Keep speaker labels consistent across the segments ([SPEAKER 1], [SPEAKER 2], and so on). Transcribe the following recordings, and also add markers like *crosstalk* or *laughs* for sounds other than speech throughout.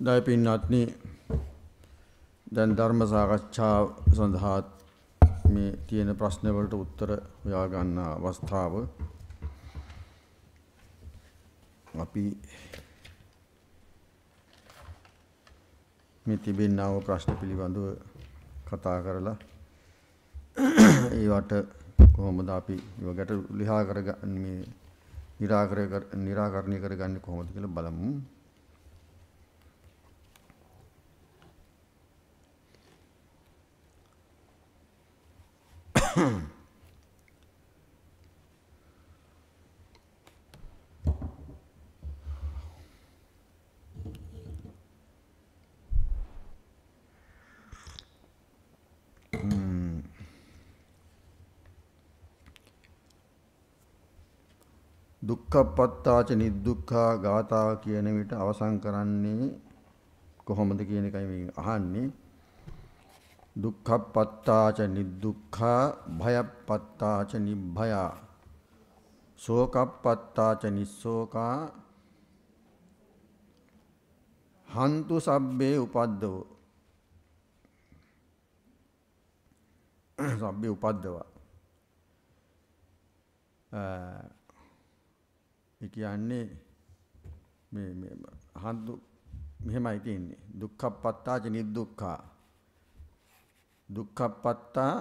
[SPEAKER 1] දැයි පින්වත්නි දැන් ධර්ම සාකච්ඡාව සඳහා මේ තියෙන ප්‍රශ්න වලට උත්තර හොයා ගන්න අවස්ථාව. අපි මේ තිබෙනා වූ ප්‍රශ්න පිළිබඳව කතා කරලා ඒවට කොහොමද අපි ඒවට ලිහා කරගන්නේ මේ निराකරණය කරගන්නේ කොහොමද කියලා බලමු. *clears throat* දුක්ඛපත්තාච නිදුක්ඛා ගාථා කියන විට අවසන් කරන්නේ කොහොමද කියන එකයි මේ අහන්නේ. දුක්ඛපත්තාච නිදුක්ඛා භයපත්තාච නිභයා ශෝකපත්තාච නිස්සෝකා හන්තු සබ්බේ උපද්දව සබ්බේ උපද්දව ඒ කියන්නේ මේ මේ හන්තු මෙහෙමයි තියෙන්නේ දුක්ඛපත්තාච නිදුක්ඛා දුක්ඛපත්තා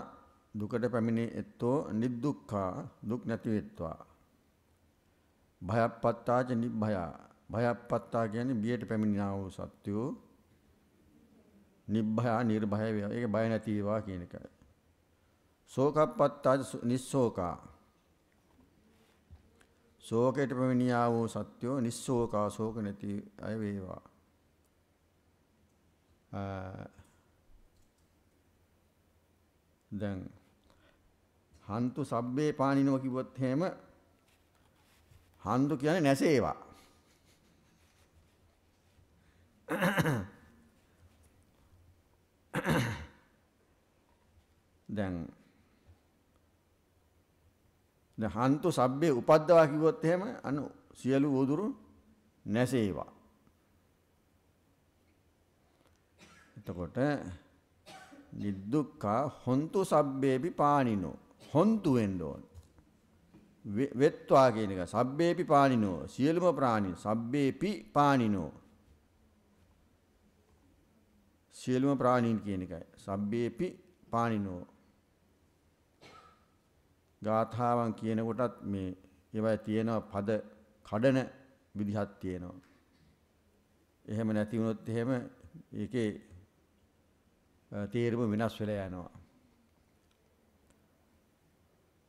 [SPEAKER 1] දුකට පැමිණේ එත්තෝ නිදුක්ඛා දුක් නැති වෙත්වා. භයපත්තාච නිභයා භයපත්තා කියන්නේ බියට පැමිණිනා වූ සත්‍යෝ නිබ්භයා නිර්භය වේවා. ඒක බය නැති වේවා කියන එකයි ශෝකපත්තාච නිස්සෝකා. ශෝකයට පැමිණියා වූ සත්‍යෝ නිස්සෝකා ශෝක නැති අය වේවා. දැන් හන්තු සබ්බේ පානිනව කිව්වොත් එහෙම හන්තු කියන්නේ නැසේවා. දැන් දැන් හන්තු සබ්බේ උපද්දවා කිව්වොත් එහෙම අනු සියලු උදුරු නැසේවා. එතකොට නිදුක්ඛා හොන්තු සබ්බේපි පානිනෝ හොන්තු වෙන්න ඕන. වෙත්වා කියන එක. සබ්බේපි පානිනෝ සියලුම ප්‍රාණි සබ්බේපි පානිනෝ සියලුම ප්‍රාණීන් කියන එකයි. සබ්බේපි පානිනෝ ගාථාවන් කියන කොටත් මේ ඒවයි තියෙනවා පද කඩන විදිහක් තියෙනවා. එහෙම නැති වුණොත් එහෙම ඒකේ තේරුම වෙනස් වෙලා යනවා.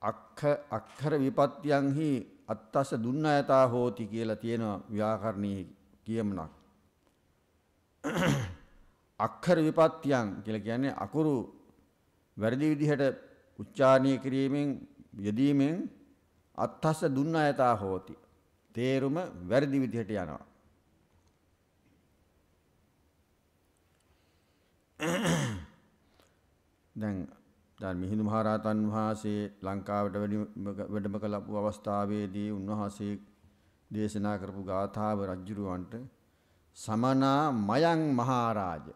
[SPEAKER 1] අක්ඛ අක්ඛර විපත්‍යංහි අත්තස දුන්නයතා හෝති කියලා තියෙන ව්‍යාකරණයේ කියමනක්. අක්ඛර විපත්‍යං කියලා කියන්නේ අකුරු වැරදි විදිහට උච්චාරණය කිරීමෙන් යෙදීමෙන් අත්තස දුන්නයතා හෝති. තේරුම වැරදි විදිහට යනවා. *coughs* දැන් දැන් මිහිඳු මහරහතන් වහන්සේ ලංකාවට වැඩම කළ අවස්ථාවේදී උන්වහන්සේ දේශනා කරපු ගාථාව රජුරවන්ට සමනා මයං මහරජ.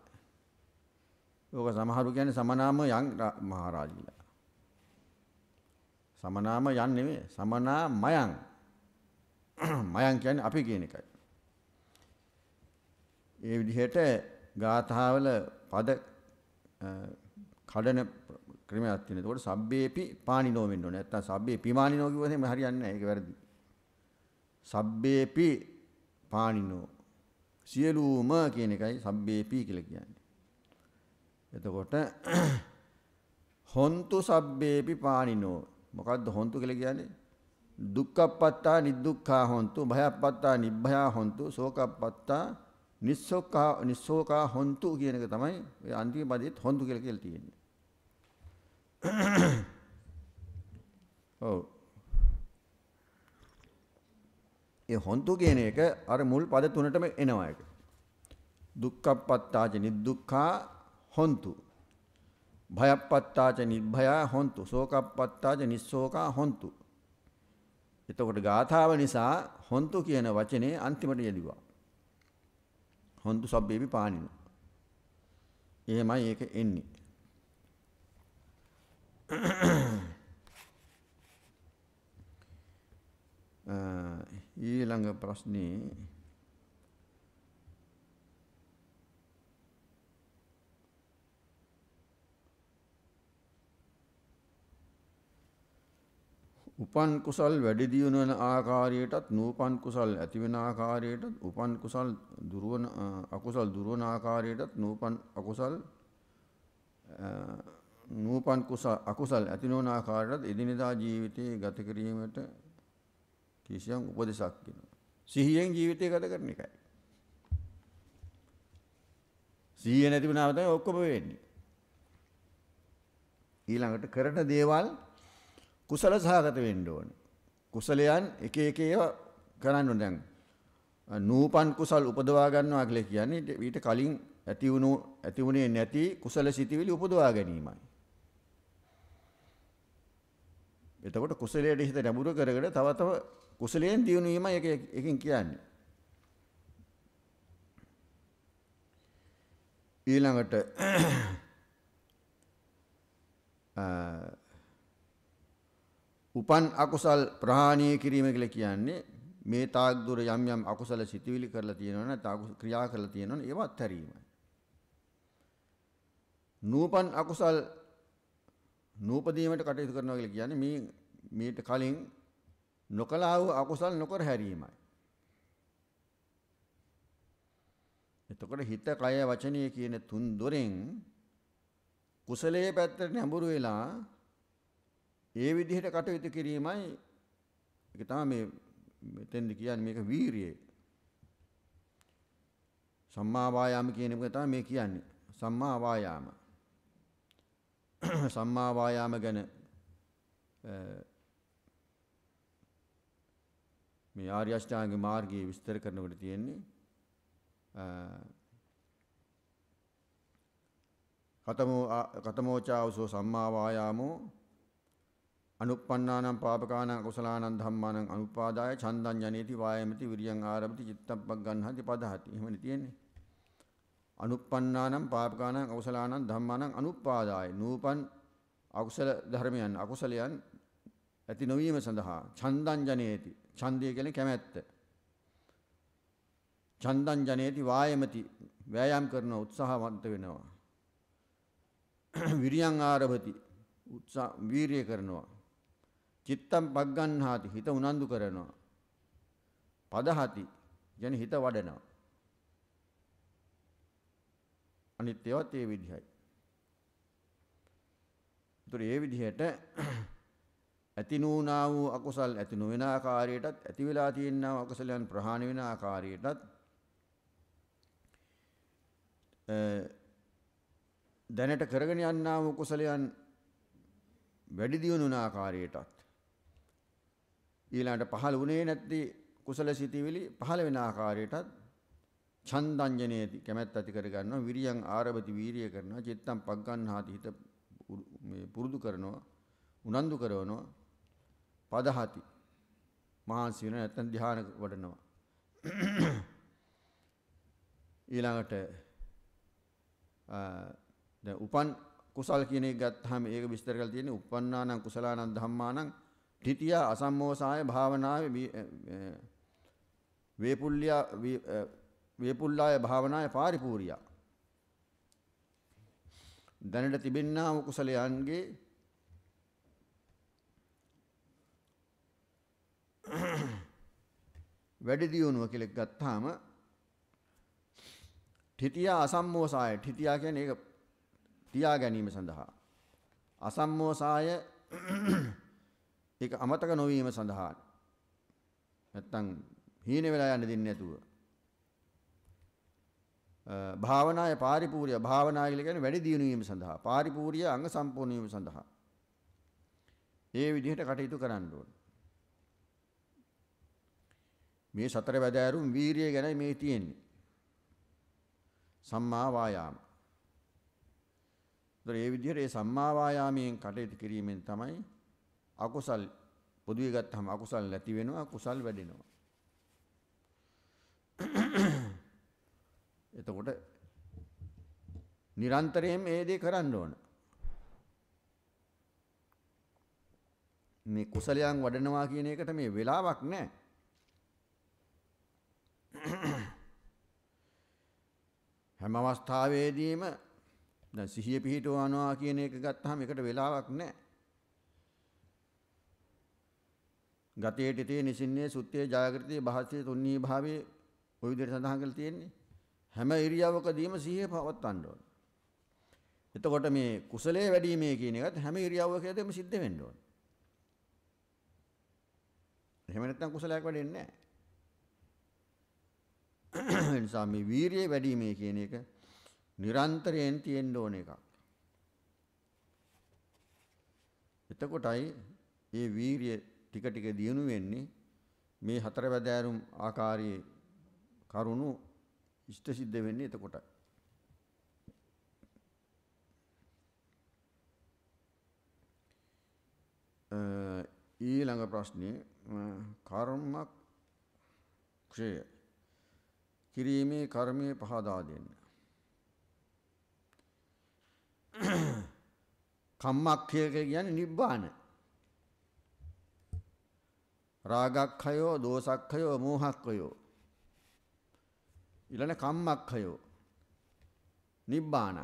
[SPEAKER 1] ඕක සමහරු කියන්නේ සමනාම යං මහරජිලා. සමනාම යන් නෙමෙයි සමනා මයං. *clears throat* මයං කියන්නේ අපි කියන එකයි. ඒ විදිහට ගාථාවල පද කඩන ක්‍රමයක් තියෙනවා. ඒකට සබ්බේපි පානිනෝ වෙන්න ඕනේ. නැත්තම් සබ්බේ පිමානිනෝ කිව්වොත් එහෙම හරියන්නේ නැහැ. ඒක වැරදි. සබ්බේපි පානිනෝ සියලුම කියන එකයි සබ්බේපි කියලා කියන්නේ. එතකොට *clears throat* හොන්තු සබ්බේපි පානිනෝ මොකද්ද හොන්තු කියලා කියන්නේ? දුක්ඛප්පත්තා නිදුක්ඛා හොන්තු භයප්පත්තා නිබ්භයා හොන්තු ශෝකප්පත්තා නිස්සෝකා නිස්සෝකා හොන්තු කියන එක තමයි ඔය අන්තිම පදෙත් හොන්තු කියලා කියලා තියෙන්නේ. ඔව්. ඒ හොන්තු කියන එක අර මුල් පද තුනටම එනවා ඒක. දුක්ඛප්පත්තාච නිදුක්ඛා හොන්තු. භයප්පත්තාච නිබ්භයා හොන්තු. ශෝකප්පත්තාච නිස්සෝකා හොන්තු. එතකොට ගාථාව නිසා හොන්තු කියන වචනේ අන්තිමට යෙදුවා. හොන්තු සබ්බේපි පානිනු. එහෙමයි ඒක එන්නේ. ඊළඟ ප්‍රශ්නේ උපන් කුසල් වැඩි දියුණු වෙන ආකාරයටත් නූපන් කුසල් ඇති වෙන ආකාරයටත් උපන් කුසල් දුරවන අකුසල් දුරවන ආකාරයටත් නූපන් අකුසල් නූපන් කුසල් අකුසල් ඇති නොවන ආකාරයටත් එදිනෙදා ජීවිතයේ ගත කිරීමට කිසියම් උපදෙසක් දෙනවා. සිහියෙන් ජීවිතය ගත කරන එකයි. සිහිය නැති වුණාම තමයි ඔක්කොම වෙන්නේ. ඊළඟට කරන දේවල් කුසල සහගත වෙන්න ඕනේ. කුසලයන් එක එක ඒවා කරන්න ඕනේ දැන්. නූපන් කුසල් උපදවා ගන්නවා කියලා කියන්නේ ඊට කලින් ඇති වුණු ඇති වුණේ නැති කුසල සිතිවිලි උපදවා ගැනීමයි. එතකොට කුසලයට හිත නැඹුරු කරගෙන තව තව කුසලයෙන් දියුණු වීමයි එක එකකින් කියන්නේ. ඊළඟට උපන් අකුසල් ප්‍රහාණය කිරීම කියලා කියන්නේ මේ තාක් දුර යම් යම් අකුසල සිතුවිලි කරලා තියෙනවා නැත්නම් ක්‍රියා කරලා තියෙනවා ඒවත් හැරීමයි. නූපන් අකුසල් නූපදීමට කටයුතු කරනවා කියලා කියන්නේ මේ මීට කලින් නොකලා වූ අකුසල් නොකර හැරීමයි. එතකොට හිත, කය, වචනය කියන තුන් දොරෙන් කුසලයේ පැත්තට නැඹුරු වෙලා ඒ විදිහට කටයුතු කිරීමයි ඒක තමයි මේ මෙතෙන්ද කියන්නේ මේක වීරිය. සම්මා වායාම කියන එක තමයි මේ කියන්නේ. සම්මා වායාම. *clears throat* සම්මා වායාම ගැන මේ ආර්ය අෂ්ටාංග මාර්ගයේ විස්තර කරනකොට තියෙන්නේ කතමෝ කතමෝචාවසෝ සම්මා වායාමෝ අනුප්පන්නානම් පාපකානං අකුසලානං ධම්මානං අනුපාදාය ඡන්දං ජනේති වායමති විරියං ආරම්භති චිත්තප්පක් ගන්නහති පදහති. එහෙමනේ තියෙන්නේ. අනුප්පන්නානම් පාපකානං අකුසලානං ධම්මානං අනුපාදාය. නූපන් අකුසල ධර්මයන් අකුසලයන් ඇති නොවීම සඳහා ඡන්දං ජනේති. ඡන්දය කියන්නේ කැමැත්ත. ඡන්දං ජනේති වායමති වෑයම් කරන උත්සාහවන්ත වෙනවා. *clears throat* විරියං ආරභති උත්සාහ වීරිය කරනවා. චිත්තම් පග්ගන්හාති හිත උනන්දු කරනවා. පදහති කියන්නේ හිත වඩනවා. අනිත් ඒවාත් ඒ විදිහයි. ඒතර ඒ විදිහට *clears throat* ඇති නූනා වූ අකුසල් ඇති නොවන ආකාරයටත් ඇති වෙලා තියෙනා වූ අකුසලයන් ප්‍රහාණය වෙන ආකාරයටත් දැනට කරගෙන යන්නා වූ කුසලයන් වැඩි දියුණු වන ආකාරයටත් ඊළඟට පහළ වුණේ නැති කුසල සිතිවිලි පහළ වෙන ආකාරයටත් ඡන්දංජනේති කැමැත්ත ඇති කර ගන්නවා විරියං ආරභති වීරිය කරනවා චිත්තම් පග්ගන්හාති හිත මේ පුරුදු කරනවා උනන්දු කරනවා පදහති. මහන්සි වෙන නැත්නම් ධ්‍යාන වඩනවා. ඊළඟට දැන් උපන් කුසල් කියන එක ගත්තාම ඒක විස්තර කරලා තියෙන්නේ උපන්නානං කුසලානං ධම්මානං ඨිතිය අසම්මෝසාය භාවනාවේ වේපුල්ලිය වේපුල්ලාය භාවනාය පාරිපූර්ණිය. දැනට තිබෙන්නා වූ කුසලයන්ගේ වැඩි දියුණුව කියලා ගත්තාම ඨිතිය අසම්මෝසාය. ඨිතිය කියන්නේ ඒක තියා ගැනීම සඳහා. අසම්මෝසාය ඒක අමතක නොවීම සඳහා නැත්තම් හීන වෙලා යන්න දෙන්නේ නැතුව. භාවනාය පාරිපූර්ය භාවනා කියලා කියන්නේ වැඩි දියුණු වීම සඳහා පාරිපූර්ය අංග සම්පූර්ණ වීම සඳහා. ඒ විදිහට කටයුතු කරන්න ඕන. මේ සතර වැදෑරුම් වීරිය ගැන මේ තියෙන්නේ. සම්මා වායාම. ඒතර ඒ විදිහට ඒ සම්මා වායාමයෙන් කටයුතු කිරීමෙන් තමයි අකුසල් පොදුවේ ගත්තාම අකුසල් නැති වෙනවා කුසල් වැඩෙනවා. *coughs* එතකොට නිරන්තරයෙන් මේ දේ කරන්න ඕන. මේ කුසලයන් වඩනවා කියන එකට මේ වෙලාවක් නැහැ. *coughs* හැම අවස්ථාවේදීම දැන් සිහිය පිහිටවනවා කියන එක ගත්තාම ඒකට වෙලාවක් නැහැ. ගතේ තිතේ නිසින්නේ සුත්තේ ජාගෘතිය භාසිය තුන්නී භාවයේ ওই විදිහට සඳහන් කරලා තියෙන්නේ. හැම ඉරියව්වකදීම සිහිය පවත්වන්න ඕන. එතකොට මේ කුසලයේ වැඩිීමේ කියන එකත් හැම ඉරියව්වකදීම සිද්ධ වෙන්න ඕන. එහෙම නැත්නම් කුසලයක් වැඩෙන්නේ නැහැ. ඒ නිසා මේ වීරිය වැඩිීමේ කියන එක නිරන්තරයෙන් තියෙන්න ඕන එකක්. එතකොටයි මේ වීරිය ටික ටික දියුණු වෙන්නේ මේ හතර වැදෑරුම් ආකාරයේ කරුණු ඉෂ්ට සිද්ධ වෙන්නේ එතකොටයි. ඊළඟ ප්‍රශ්නේ කර්ම ක්ෂය කිරීමේ කර්මයේ පහදා දෙන්න. කම්මක්ඛය කියන්නේ නිබ්බාන. රාගක්ඛයෝ දෝසක්ඛයෝ මෝහක්ඛයෝ. ඊළඟ කම්මක්ඛයෝ. නිබ්බාන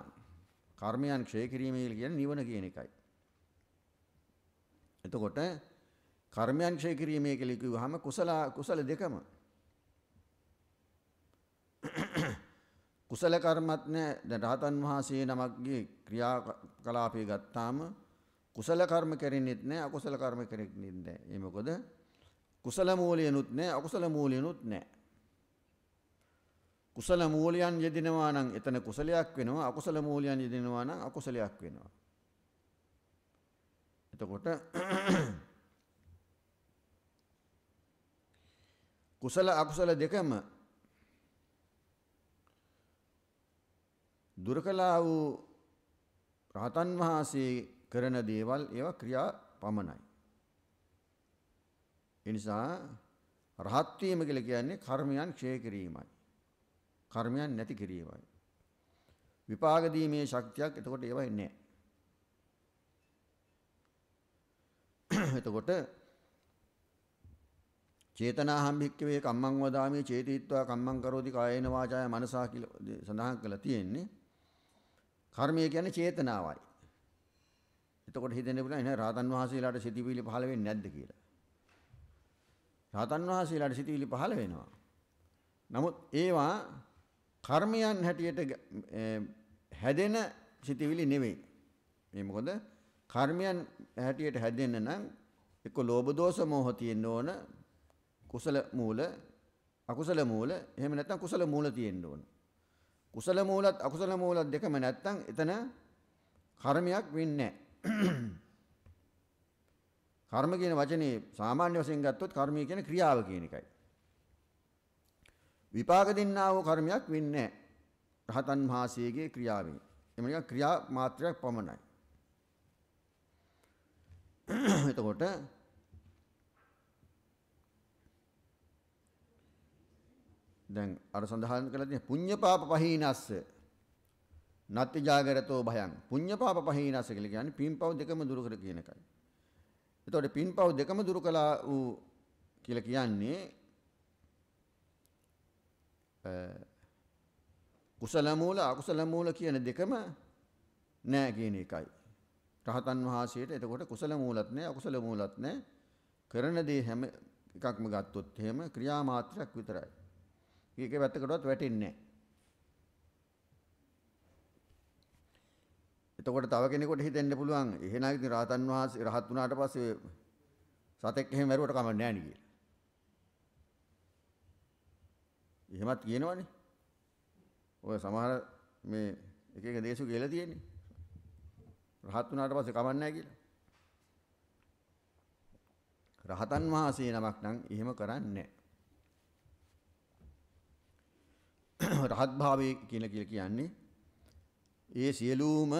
[SPEAKER 1] කර්මයන් ක්ෂය කිරීමේ කියන්නේ නිවන කියන එකයි. එතකොට කර්මයන් ක්ෂය කිරීමේ කියලා කිව්වහම කුසල කුසල දෙකම. කුසල කර්මත් නෑ. දැන් රහතන් වහන්සේ නමක්ගේ ක්‍රියාකලාපය ගත්තාම කුසල කර්ම කරෙන්නෙත් නෑ අකුසල කර්ම කරෙන්නෙත් නෑ. ඒ මොකද? කුසල මූලියනුත් නෑ අකුසල මූලියනුත් නෑ. කුසල මූලයන් යෙදෙනවා නම් එතන කුසලයක් වෙනවා අකුසල මූලයන් යෙදෙනවා නම් අකුසලයක් වෙනවා. එතකොට *clears throat* කුසල අකුසල දෙකම දුරකලා වූ රහතන් වහන්සේ කරන දේවල් ඒවා ක්‍රියා පමණයි. ඒ නිසා රහත් වීම කියලා කියන්නේ කර්මයන් ක්ෂය කිරීමයි. කර්මයන් නැති කිරීමයි. විපාක දීමේ ශක්තියක් එතකොට ඒවයි නැහැ. *clears throat* එතකොට චේතනාහම් භික්කවේ කම්මං වදාමි චේතිත්වා කම්මං කරෝති කායේන වාචාය මනසා කියලා සඳහන් කරලා තියෙන්නේ. කර්මය කියන්නේ චේතනාවයි. එතකොට හිතෙන්න පුළුවන් එනේ රාතන් වහන්සේලාට සිතිවිලි පහළ වෙන්නේ නැද්ද කියලා. රාතන් වහන්සේලාට සිතිවිලි පහළ වෙනවා. නමුත් ඒවා කර්මයන් හැටියට හැදෙන සිතිවිලි නෙවෙයි. මේ මොකද කර්මයන් හැටියට හැදෙන්න නම් එක්ක ලෝභ දෝෂ මොහ තියෙන්න ඕන කුසල මූල අකුසල මූල එහෙම නැත්නම් කුසල මූල තියෙන්න ඕන. කුසල මූලත් අකුසල මූලත් දෙකම නැත්නම් එතන කර්මයක් වෙන්නේ කර්ම කියන වචනේ සාමාන්‍ය වශයෙන් ගත්තොත් කර්මය කියන්නේ ක්‍රියාව කියන එකයි. විපාක දෙන්නා වූ කර්මයක් වෙන්නේ රහතන් වහන්සේගේ ක්‍රියාවෙන්. එම නිකන් ක්‍රියා මාත්‍රයක් පමණයි. එතකොට දැන් අර සඳහන් කළා තියෙන පුඤ්ඤ පාප පහීනස්ස නත්ති ජාගරතෝ භයං පුඤ්ඤ පාප පහීනස්ස කියලා කියන්නේ පින්පව් දෙකම දුරු කර කියන එකයි. එතකොට පින්පව් දෙකම දුරු කළා වූ කියලා කියන්නේ කුසල මූල අකුසල මූල කියන දෙකම නෑ කියන එකයි. රහතන් වහන්සේට එතකොට කුසල මූලත් නෑ අකුසල මූලත් නෑ කරන දේ හැම එකක්ම ගත්තොත් එහෙම ක්‍රියා මාත්‍රයක් විතරයි. ඒකේ පැත්තකටවත් වැටෙන්නේ නැහැ. එතකොට තව කෙනෙකුට හිතෙන්න පුළුවන් එහෙනම් ඉතින් රහතන් වහන්සේ රහත් වුණාට පස්සේ සතෙක් එහෙම මරුවට කමක් නැහැ නේ කියලා. එහෙමත් කියනවනේ. ඔය සමහර මේ එක එක දේශු කියලා තියෙන්නේ. රහත් වුණාට පස්සේ කමක් නැහැ කියලා. රහතන් වහන්සේ නමක් නම් එහෙම කරන්නේ නැහැ. රහත් භාවය කියලා කියලා කියන්නේ ඒ සියලුම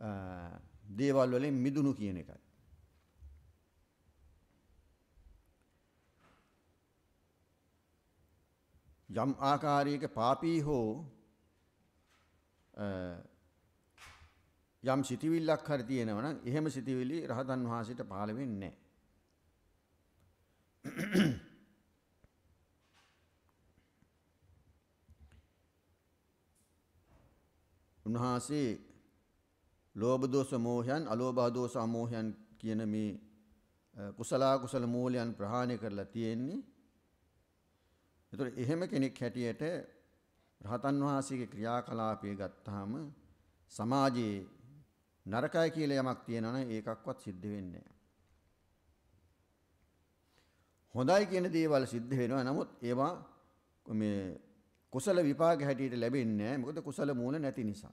[SPEAKER 1] දේවල් වලින් මිදුණු කියන එකයි. යම් ආකාරයක පාපී හෝ යම් සිටිවිල්ලක් හරි තියෙනවා නම් එහෙම සිටිවිලි රහතන් වහන්සේට පහළ වෙන්නේ නැහැ. *clears throat* උන්වහන්සේ ලෝභ දෝෂ මෝහයන් අලෝභ දෝෂ අමෝහයන් කියන මේ කුසල කුසල මූලයන් ප්‍රහාණය කරලා තියෙන්නේ. ඒතකොට එහෙම කෙනෙක් හැටියට රහතන් වහන්සේගේ ක්‍රියාකලාපය ගත්තාම සමාජයේ නරකයි කියලා යමක් තියෙනවා නම් ඒකක්වත් සිද්ධ වෙන්නේ හොඳයි කියන දේවල් සිද්ධ වෙනවා. නමුත් ඒවා මේ කුසල විපාක හැටියට ලැබෙන්නේ නැහැ. මොකද කුසල මූල නැති නිසා.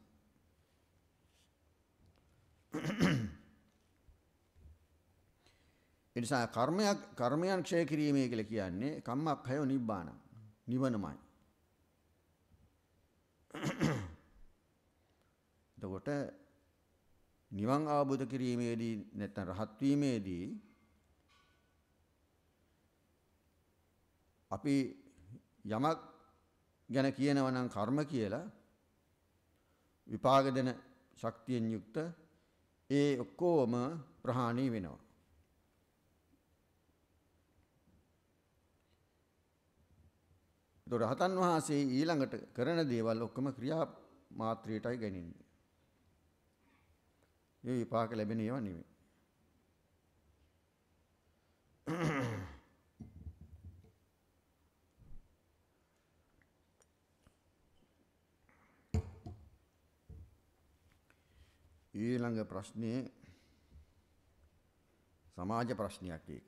[SPEAKER 1] *coughs* ඒ නිසා කර්මයක් කර්මයන් ක්ෂය කිරීමේ කියලා කියන්නේ කම්මක්ඛය නිබ්බාන නිවනමයි. *coughs* එතකොට නිවන් අවබෝධ කිරීමේදී නැත්නම් රහත් වීමේදී අපි යමක් ගැන කියනවා නම් කර්ම කියලා විපාක දෙන ශක්තියෙන් යුක්ත ඒ ඔක්කොම ප්‍රහාණය වෙනවා. ඒතොර රහතන් වහන්සේ ඊළඟට කරන දේවල් ඔක්කොම ක්‍රියා මාත්‍රයටයි ගනින්නේ. ඒ විපාක ලැබෙන ඒවා නෙමෙයි. ඊළඟ ප්‍රශ්නේ සමාජ ප්‍රශ්නයක් ඒක.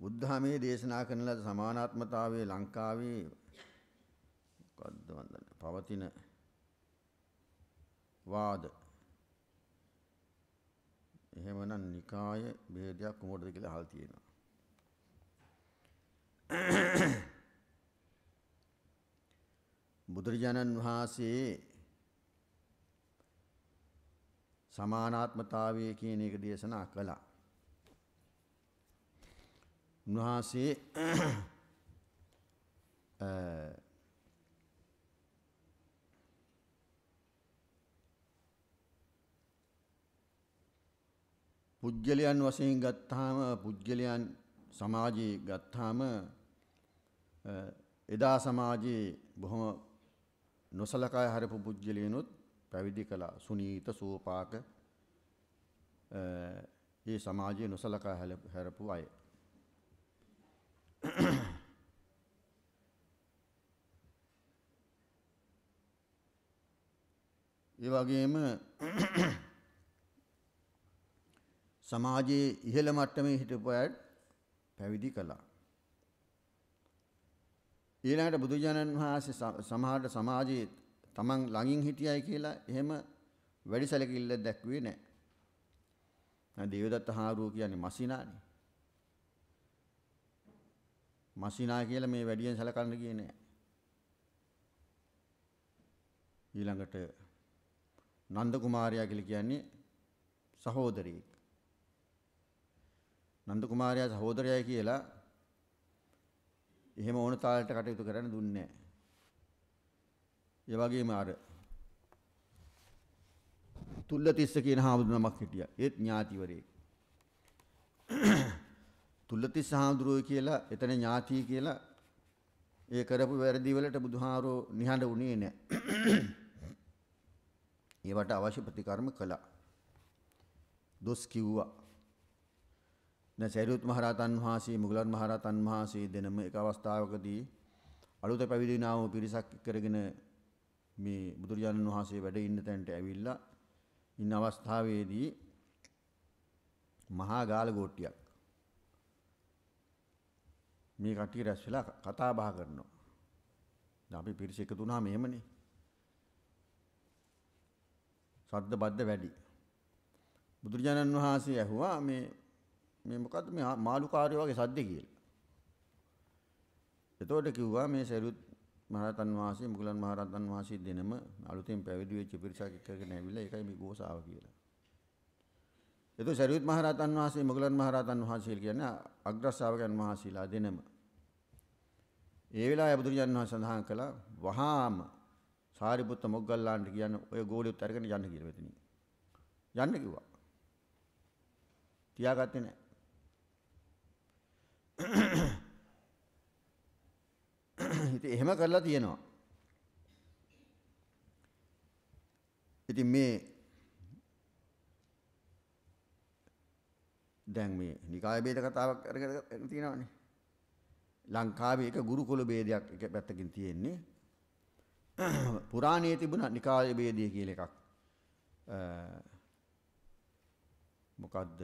[SPEAKER 1] බුද්ධාමයේ දේශනා කරන ලද සමානාත්මතාවයේ ලංකාවේ මොකද්ද වන්දන පවතින වාද එහෙමනම් නිකාය ભેදයක් කොහොමද කියලා අහලා තියෙනවා. බුදුරජාණන් වහන්සේ සමානාත්මතාවය කියන එක දේශනා කළා. උන්වහන්සේ පුජ්‍යලයන් වශයෙන් ගත්තාම පුජ්‍යලයන් සමාජයේ ගත්තාම එදා සමාජයේ බොහොම නොසලකා හරපු පුජ්‍යලයනුත් පැවිදි කළා සුනීත සෝපාක ඒ සමාජයේ නොසලකා හැරපු අය. ඒ වගේම සමාජයේ ඉහළ මට්ටමේ හිටපු අය පැවිදි කළා. ඊළඟට බුදුජානන් වහන්සේ සමහරට සමාජයේ තමන් ළඟින් හිටියයි කියලා එහෙම වැඩි සැලකිල්ල දැක්ුවේ නැහැ. දේවදත්ත හාරුව කියන්නේ මසිනානේ. මසිනා කියලා මේ වැඩියෙන් සැලකන්න ගියේ නැහැ. ඊළඟට නන්ද කුමාරයා කියලා කියන්නේ සහෝදරියෙක්. නන්ද කුමාරයා සහෝදරයයි කියලා එහෙම ඕන තාලට කටයුතු කරන්න දුන්නේ නැහැ. ඒ වගේම අර තුල්ලතිස්ස කියන හාමුදුරුවෝ නමක් හිටියා. ඒත් ඥාතිවරයෙක්. *coughs* තුල්ලතිස්ස හාමුදුරුවෝ කියලා එතන ඥාති කියලා ඒ කරපු වැරදි වලට බුදුහාරෝ නිහඬ වුණේ නැහැ. *coughs* ඒවට අවශ්‍ය ප්‍රතිකර්ම කළා. දොස් කිව්වා. දැන් සරියුත් මහරහතන් වහන්සේ මුගලන් මහරහතන් වහන්සේ දෙනම එක අවස්ථාවකදී අලුත පැවිදි වුණාම පිරිසක් කරගෙන මේ බුදුරජාණන් වහන්සේ වැඩ ඉන්න තැනට ඇවිල්ලා ඉන්න අවස්ථාවේදී මහා ගාල ගෝට්ටියක් මේ කට්ටිය රැස් වෙලා කතා බහ කරනවා. දැන් අපි පිරිස එකතු වුණාම එහෙමනේ. සද්ද බද්ද වැඩි. බුදුරජාණන් වහන්සේ ඇහුවා මේ මේ මොකද්ද මේ මාළුකාරය වගේ සද්ද කියලා. එතකොට කිව්වා මේ සරුත් මහරහතන් වහන්සේ මුගලන් මහරහතන් වහන්සේ දෙනම අලුතෙන් පැවිදි වෙච්ච පිරිසක් එක්කගෙන ඇවිල්ලා ඒකයි මේ ගෝසාව කියලා. එතකොට සරියුත් මහරහතන් වහන්සේ මුගලන් මහරහතන් වහන්සේ කියන්නේ අග්‍ර ශ්‍රාවකයන් වහන්සේලා දෙනම. ඒ වෙලාවේ බුදුරජාණන් වහන්සේ සඳහන් කළා වහාම සාරිපුත්ත මොග්ගල්ලාන්ට කියන ඔය ගෝලියොත් අරගෙන යන්න කියලා මෙතනින්. යන්න කිව්වා. තියාගත්තේ නැහැ. *coughs* ඉතින් එහෙම කරලා තියෙනවා. ඉතින් මේ දැන් මේ නිකාය ભેද කතාවක් අරගෙන තියෙනවානේ. ලංකාවේ එක ගුරුකුල ભેදයක් එක පැත්තකින් තියෙන්නේ. *coughs* පුරාණයේ තිබුණා නිකාය ભેදය කියලා එකක්. මොකද්ද?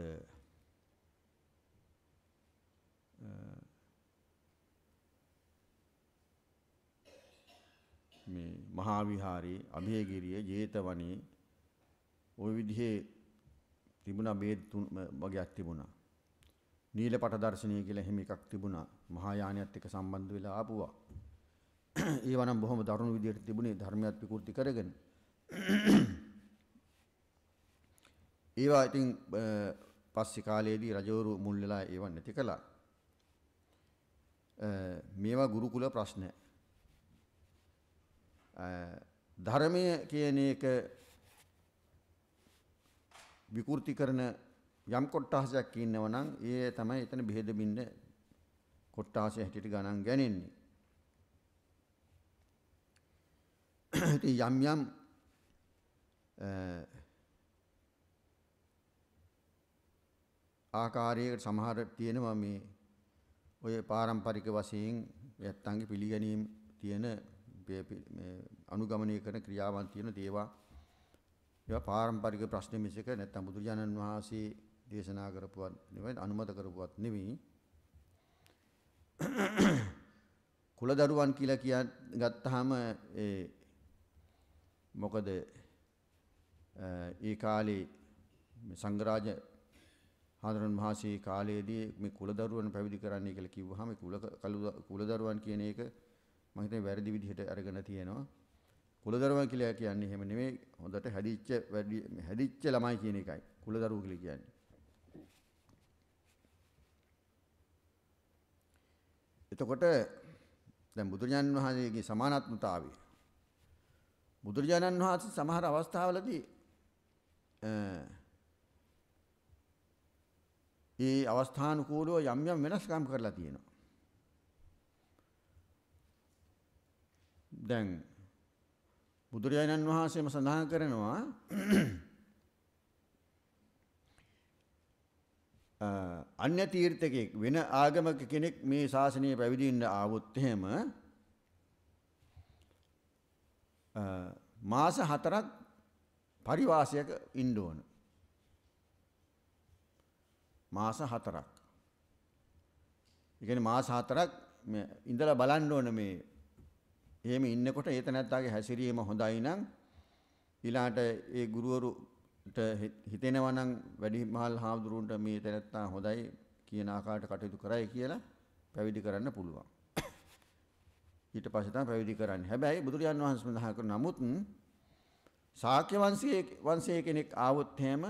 [SPEAKER 1] මේ මහා විහාරයේ અભේගිරිය ජේතවනේ ওই විදිහේ තිබුණා මේ තුන් වගේක් තිබුණා. නීලපට දර්ශනීය කියලා එහෙම එකක් තිබුණා. මහායානියත් එක්ක සම්බන්ධ වෙලා ආපුවා. ඒව නම් බොහොම දරුණු විදිහට තිබුණේ ධර්මයත් විකෘති කරගෙන. ඒවා ඉතින් පස්සේ කාලයේදී රජවරු මුල් වෙලා ඒව නැති කළා. මේවා ගුරුකුල ප්‍රශ්න. ධර්මය කියන එක විකෘති කරන යම් කොට්ටාසයක් ඉන්නව නම් ඒ තමයි එතන බෙහෙද බින්න කොට්ටාසය හැටියට ගණන් ගන්නේ. ඉතින් යම් යම් ආකාරයකට සමහර තියෙනවා මේ ඔය පාරම්පරික වශයෙන් යත්තන්ගේ පිළිගැනීම් තියෙන මේ අනුගමනය කරන ක්‍රියාවන් තියෙන දේවා ඒවා පාරම්පරික ප්‍රශ්න මිසක නැත්නම් බුදුරජාණන් වහන්සේ දේශනා කරපුවත් නෙවෙයි අනුමත කරපුවත් නෙවෙයි. කුලදරුවන් කියලා කියන් ගත්තාම ඒ මොකද ඒ කාලේ සංගරාජ හාමුදුරන් වහන්සේ කාලයේදී මේ කුලදරුවන් පැවිදි කරන්නයි කියලා කිව්වහම කුල කුලදරුවන් කියන එක මම හිතන්නේ වැරදි විදිහට අරගෙන තියෙනවා. කුලදරුවන් කියලා කියන්නේ එහෙම නෙමෙයි හොඳට හැදිච්ච වැඩි හැදිච්ච ළමයි කියන එකයි කුලදරුවෝ කියලා කියන්නේ. එතකොට දැන් බුදුරජාණන් වහන්සේගේ සමානාත්මතාවය බුදුරජාණන් වහන්සේ සමහර අවස්ථාවලදී ඒ අවස්ථානුකූලව යම් යම් වෙනස්කම් කරලා තියෙනවා. දැන් බුදුරජාණන් වහන්සේම සඳහන් කරනවා *clears throat* අන්‍ය තීර්ථකෙක් වෙන ආගමක කෙනෙක් මේ ශාසනය පැවිදින්න ආවොත් එහෙම මාස හතරක් පරිවාසයක ඉන්න ඕන. මාස හතරක්. ඒ කියන්නේ මාස හතරක් ඉඳලා බලන්න ඕන මේ එහෙම ඉන්නකොට ඒ තැනත්තාගේ හැසිරීම හොඳයි නම් ඊළාට ඒ ගුරුවරුට හිතෙනවා නම් වැඩිමහල් හාමුදුරුවන්ට මේ තැනත්තා හොඳයි කියන ආකාරයට කටයුතු කරයි කියලා පැවිදි කරන්න පුළුවන්. ඊට පස්සේ තමයි පැවිදි කරන්නේ. හැබැයි බුදුරජාන් වහන්සේ සඳහන් කරන නමුත් ශාක්‍ය වංශයේ වංශයේ කෙනෙක් ආවොත් එහෙම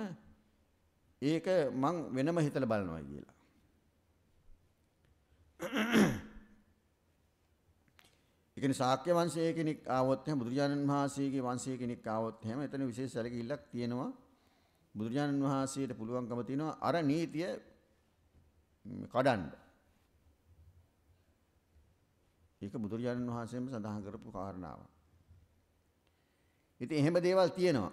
[SPEAKER 1] ඒක මං වෙනම හිතලා බලනවා කියලා. ඒ කියන්නේ ශාක්‍ය වංශයේ කෙනෙක් ආවොත් එහෙම බුදුරජාණන් වහන්සේගේ වංශයේ කෙනෙක් ආවොත් එහෙම එතන විශේෂ සැලකිල්ලක් තියෙනවා. බුදුරජාණන් වහන්සේට පුළුවන්කම තියෙනවා අර නීතිය කඩන්න. ඒක බුදුරජාණන් වහන්සේම සඳහන් කරපු කාරණාවක්. ඉතින් එහෙම දේවල් තියෙනවා.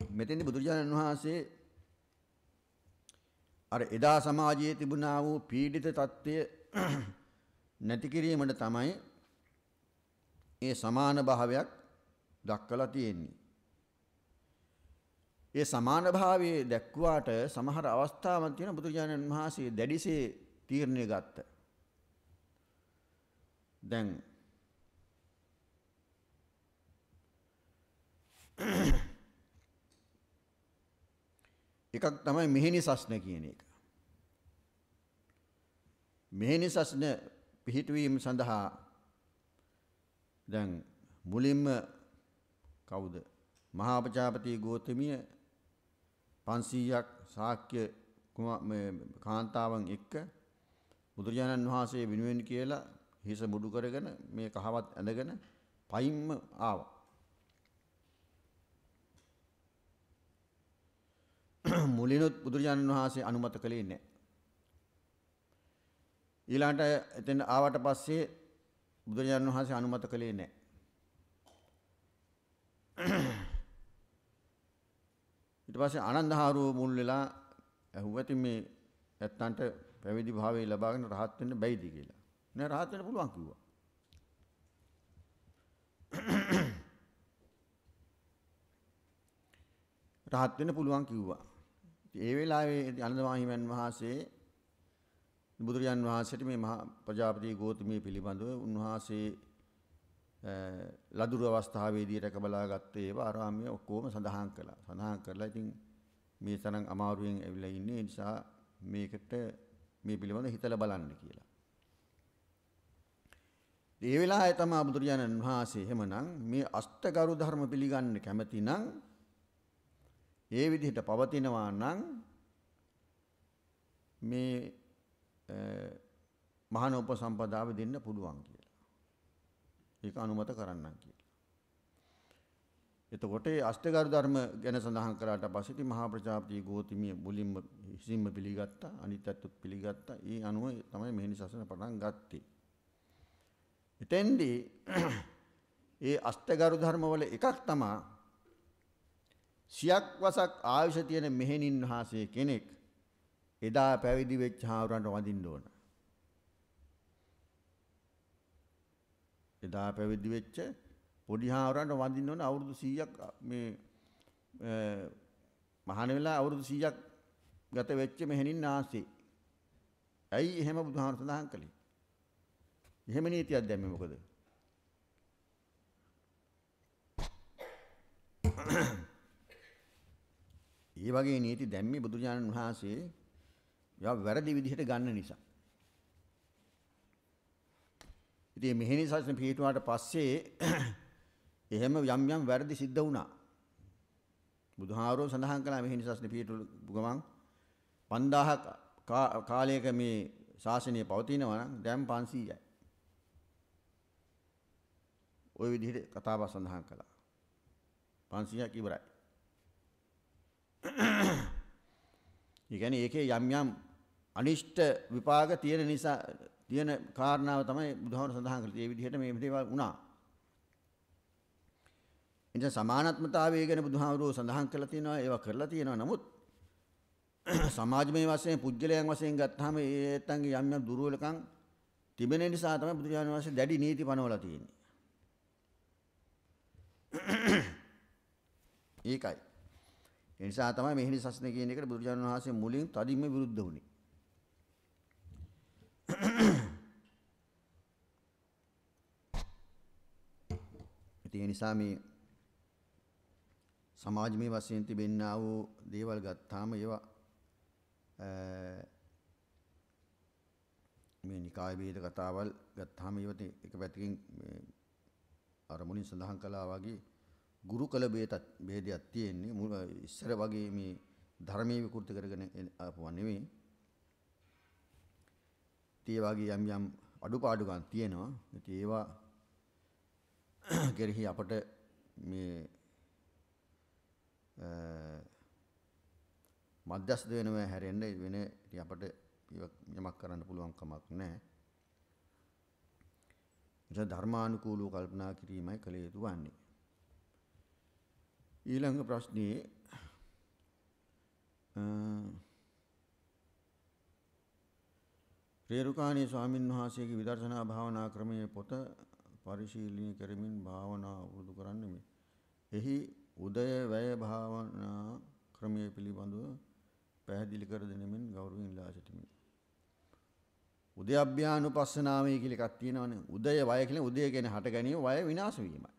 [SPEAKER 1] මෙතෙන්දී බුදුරජාණන් වහන්සේ අර එදා සමාජයේ තිබුණා වූ පීඩිත తත්වය *clears throat* නැති කිරීමට තමයි ඒ සමාන භාවයක් දක්වලා තියෙන්නේ. ඒ සමාන භාවයේ දැක්වාට සමහර අවස්ථාවන් තියෙන බුදුරජාණන් වහන්සේ දැඩිසේ තීරණය ගත්තා. දැන් *clears throat* එකක් තමයි මෙහෙණි සස්න කියන එක. මෙහෙණි සස්න පිහිටවීම සඳහා දැන් මුලින්ම කවුද? මහා ප්‍රජාපති ගෝතමිය 500ක් ශාක්‍ය මේ කාන්තාවන් එක්ක බුදුරජාණන් වහන්සේ වෙනුවෙන් කියලා හිස මුඩු කරගෙන මේ කහවත් ඇඳගෙන පයින්ම ආවා. මුලිනුත් බුදුරජාණන් වහන්සේ අනුමත කළේ නැහැ. ඊළඟට එතෙන් ආවට පස්සේ බුදුරජාණන් වහන්සේ අනුමත කළේ නැහැ. ඊට පස්සේ ආනන්දහාරුව මුල් වෙලා ඇහුවති මේ ඇත්තන්ට පැවිදි භාවය ලබාගෙන රහත් වෙන්න බැයිද කියලා. නෑ රහත් වෙන්න පුළුවන් කිව්වා. රහත් වෙන්න පුළුවන් කිව්වා. ඒ වෙලාවේ අනන්දමාහිමයන් වහන්සේ බුදුරජාන් වහන්සේට මේ මහා ප්‍රජාපති ගෝතමී පිළිබඳව උන්වහන්සේ ලදුරු අවස්ථාවේදී රැක බලාගත්ත ඒවා ආරාමයේ ඔක්කොම සඳහන් කළා. සඳහන් කරලා ඉතින් මේ තරම් අමාරුවෙන් ඇවිල්ලා ඉන්නේ ඒ නිසා මේකට මේ පිළිබඳව හිතලා බලන්න කියලා. ඒ වෙලාවේ තමයි බුදුරජාණන් වහන්සේ එහෙමනම් මේ අෂ්ටගරු ධර්ම පිළිගන්න කැමති නම් ඒ විදිහට පවතිනවා නම් මේ මහාන උපසම්පදාව දෙන්න පුළුවන් කියලා. ඒක අනුමත කරන්නම් කියලා. එතකොට ඒ අෂ්ටගරු ධර්ම ගැන සඳහන් කරාට පස්සේ ඉතින් මහා ප්‍රජාපති ගෝතමිය මුලින්ම හිසින්ම පිළිගත්තා අනිත් අයත් පිළිගත්තා. ඒ අනුව තමයි මෙහෙණි සසන පටන් ගත්තේ. එතෙන්දී ඒ අෂ්ටගරු ධර්ම වල එකක් තමයි සියක් වසක් ආයුෂ තියෙන මෙහෙණින් වහන්සේ කෙනෙක් එදා පැවිදි වෙච්ච හාමුදුරන්ට වඳින්න ඕන. එදා පැවිදි වෙච්ච පොඩි හාමුදුරන්ට වඳින්න ඕන අවුරුදු 100ක් මේ මහාන වෙලා අවුරුදු 100ක් ගත වෙච්ච මෙහෙණින් ආසේ. ඇයි එහෙම බුදුහාමර සඳහන් කළේ? එහෙම නීතියක් දැම්මේ මොකද? ඒ වගේ නීති දැම්මේ බුදුරජාණන් වහන්සේ යා වැරදි විදිහට ගන්න නිසා. ඉතින් මෙහෙණි සාසන පිටුවාට පස්සේ *clears throat* එහෙම යම් යම් වැරදි සිද්ධ වුණා. බුදුහාරෝ සඳහන් කළා මෙහෙණි සාසන පිටු ගමන් 5000 කාලයක මේ ශාසනය පවතිනවා නම් දැන් 500යි. ওই විදිහට කතාවක් සඳහන් කළා. 500ක් ඉවරයි. *clears throat* ඒ කියන්නේ ඒකේ යම් යම් අනිෂ්ට විපාක තියෙන නිසා තියෙන කාරණාව තමයි බුදුහාමර සඳහන් කළේ. ඒ විදිහට මේ දේවල් වුණා. එනිසා සමානාත්මතාවය ගැන බුදුහාමරෝ සඳහන් කළා තියෙනවා ඒවා කරලා තියෙනවා. නමුත් *clears throat* සමාජමය වශයෙන් පුජ්‍යලයන් වශයෙන් ගත්තාම ඒ ඇත්තන්ගේ යම් යම් දුර්වලකම් තිබෙන නිසා තමයි බුදුරජාණන් වහන්සේ දැඩි නීති පනවලා තියෙන්නේ. *clears throat* ඒකයි. ඒ නිසා තමයි මෙහෙණි සස්න කියන එකට බුදුරජාණන් වහන්සේ මුලින් තදින්ම විරුද්ධ වුණේ. ඒ නිසා මේ සමාජමය වශයෙන් තිබෙන්නා වූ දේවල් ගත්තාම ඒවා මේ නිකාය ભેද කතාවල් ගත්තාම ඒවත් එක පැත්තකින් මේ අර මුලින් සඳහන් කළා වගේ ගුරුකල ભેදත් ભેදයක් තියෙන්නේ ඉස්සර වගේ මේ ධර්මයේ විකෘති කරගෙන ආපුවා නෙවෙයි. ඒ වගේ යම් යම් අඩුපාඩුකම් තියෙනවා. ඉතින් ඒවා කෙරෙහි අපට මේ මධ්‍යස්ථ වෙනවා හැරෙන්න වෙන ඉතින් අපට යමක් කරන්න පුළුවන් කමක් නැහැ. ඒ ධර්මානුකූලව කල්පනා කිරීමයි කළ යුතු වන්නේ. ඊළඟ ප්‍රශ්නේ රේරුකාණී ස්වාමින් වහන්සේගේ විදර්ශනා භාවනා ක්‍රමයේ පොත පරිශීලනය කරමින් භාවනා වුරුදු කරන්නේ මේ. එහි උදය වැය භාවනා ක්‍රමයේ පිළිබඳව පැහැදිලි කර දෙනෙමින් ගෞරවයෙන් ඉල්ලා සිටිමි. උදයබ්භ්‍යානුපස්සනාවේ කියලා එකක් තියෙනවනේ. උදය වය කියන්නේ උදය කියන්නේ හට ගැනීම වය විනාශ වීමයි.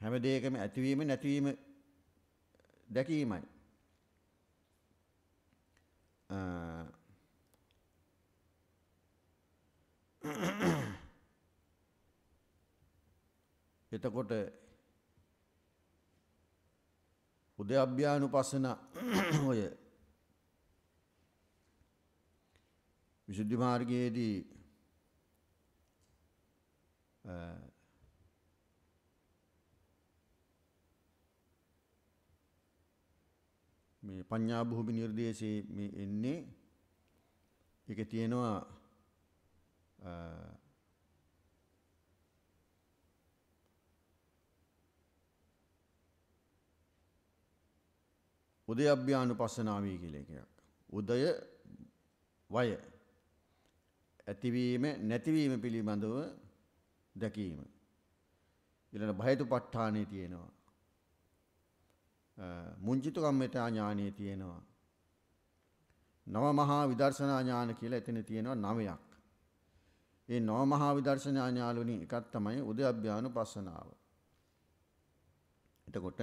[SPEAKER 1] හැම දෙයකම ඇතිවීම නැතිවීම දැකීමයි. එතකොට උදයබ්භ්‍යානුපස්සන ඔය විසුද්ධි මාර්ගයේදී මේ පඤ්ඤා භූමි නිර්දේශයේ මේ එන්නේ ඒක තියෙනවා උදයබ්භ්‍යානුපස්සනාවී කියලා එකක්. උදය වය ඇතිවීම නැතිවීම පිළිබඳව දැකීම. ඊළඟ භයතුපත්ඨානෙ තියෙනවා. මුංචිතු කම්මිතා ඥානෙ තියෙනවා. නව මහා විදර්ශනා ඥාන කියලා එතන තියෙනවා නවයක්. ඒ නව මහා විදර්ශනා ඥාන වලින් එකක් තමයි උදයබ්භ්‍යානුපස්සනාව. එතකොට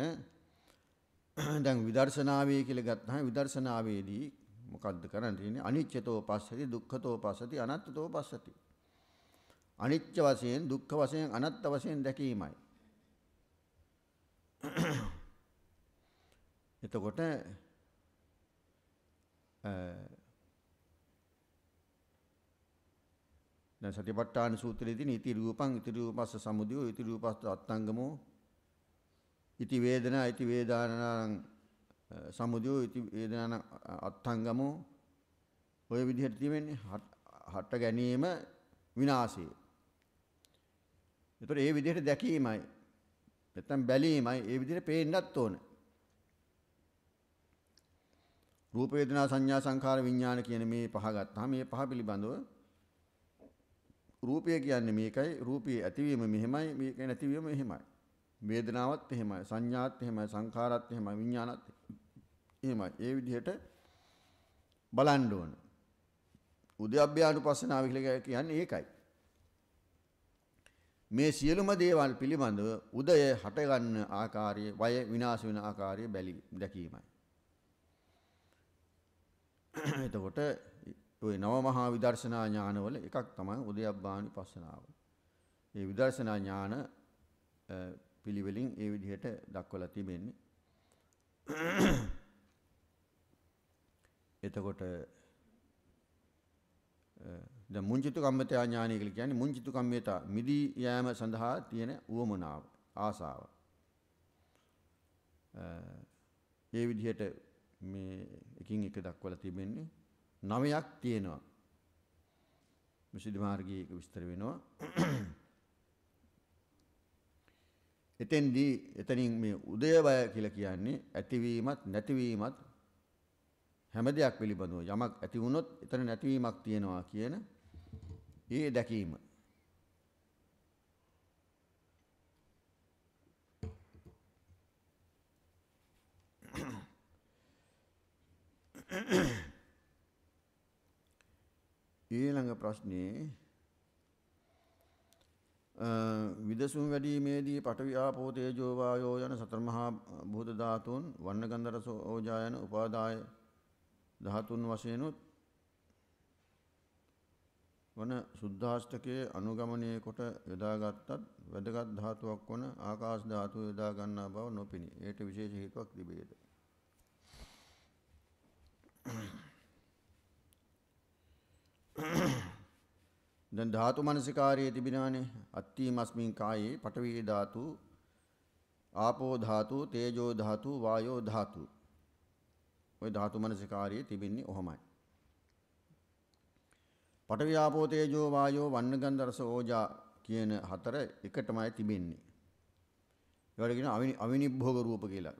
[SPEAKER 1] *clears throat* දැන් විදර්ශනාවේ කියලා ගත්තාම විදර්ශනාවේදී මොකද්ද කරන්න තියෙන්නේ අනිච්චතෝ පස්සති දුක්ඛතෝ පස්සති අනත්තතෝ පස්සති අනිච්ච වශයෙන් දුක්ඛ වශයෙන් අනත්ත වශයෙන් දැකීමයි එතකොට දැන් සතිපට්ඨාන සූත්‍රයේදී ඉති රූපං ඉති රූපස්ස සමුදයෝ ඉති රූපස්ස අත්තංගමෝ ඉති වේදනා ඉති වේදානං සමුදයෝ ඉති වේදනාන අත්ංගමෝ ඔය විදිහට තියෙන්නේ හට ගැනීම විනාශය. ඒතර ඒ විදිහට දැකීමයි නැත්නම් බැලීමයි ඒ විදිහට පේන්නත් ඕන. රූප වේදනා සංඥා සංඛාර විඥාන කියන මේ පහ ගත්තාම මේ පහ පිළිබඳව රූපය කියන්නේ මේකයි රූපී ඇතිවීම මෙහෙමයි මේක නැතිවීම මෙහෙමයි. වේදනාවත් එහෙමයි සංඥාත් එහෙමයි සංඛාරත් එහෙමයි විඥානත් එහෙමයි. ඒ විදිහට බලන්න ඕන. උද්‍යප්පයානුපස්සනාව කියලා කියන්නේ ඒකයි. මේ සියලුම දේවල් පිළිබඳව උදය හටගන්න ආකාරය වය විනාශ වෙන ආකාරය බැලි දැකීමයි. එතකොට ওই නව මහා විදර්ශනා ඥානවල එකක් තමයි උද්‍යප්පානුපස්සනාව මේ විදර්ශනා ඥාන පිළිවෙලින් ඒ විදිහට දක්වලා තිබෙන්නේ. එතකොට දැන් මුංචිතු කම්මිතා ඥානය කියලා කියන්නේ මුංචිතු කම්මිතා මිදී යෑම සඳහා තියෙන උවමනාව ආසාව. ඒ විදිහට මේ එකින් එක දක්වලා තිබෙන්නේ නවයක් තියෙනවා. මිසිදි මාර්ගයේ විස්තර වෙනවා. *clears throat* එතෙන්දී එතනින් මේ උදයවය කියලා කියන්නේ ඇතිවීමත් නැතිවීමත් හැම දෙයක් පිළිබඳව යමක් ඇති වුණොත් එතන නැතිවීමක් තියෙනවා කියන ඒ දැකීම. ඊළඟ ප්‍රශ්නේ විදසුම් වැඩීමේදී පඨවි ආපෝ තේජෝ වායෝ යන සතර මහා භූත ධාතුන් වන්න ගන්ධ රස ඕජා යන උපාදාය ධාතුන් වශයෙන් වන සුද්ධාෂ්ටකයේ අනුගමනය කොට යොදාගත්තත් වැදගත් ධාතුවක් වන ආකාශ ධාතුව යොදා ගන්නා බව නොපෙනී. ඒට විශේෂ හේතුවක් තිබේද? දැන් ධාතු මනසිකාරයේ තිබෙනානේ. අත්තිමස්මින් කායේ පඨවි ධාතු ආපෝ ධාතු තේජෝ ධාතු වායෝ ධාතු. ওই ධාතු මනසිකාරයේ තිබෙන්නේ ඔහමයි. පඨවි ආපෝ තේජෝ වායෝ වන්නගන්ධ රස ඕජා කියන හතර එකටමයි තිබෙන්නේ. ඒවට කියන අවිනිභෝග රූප කියලා.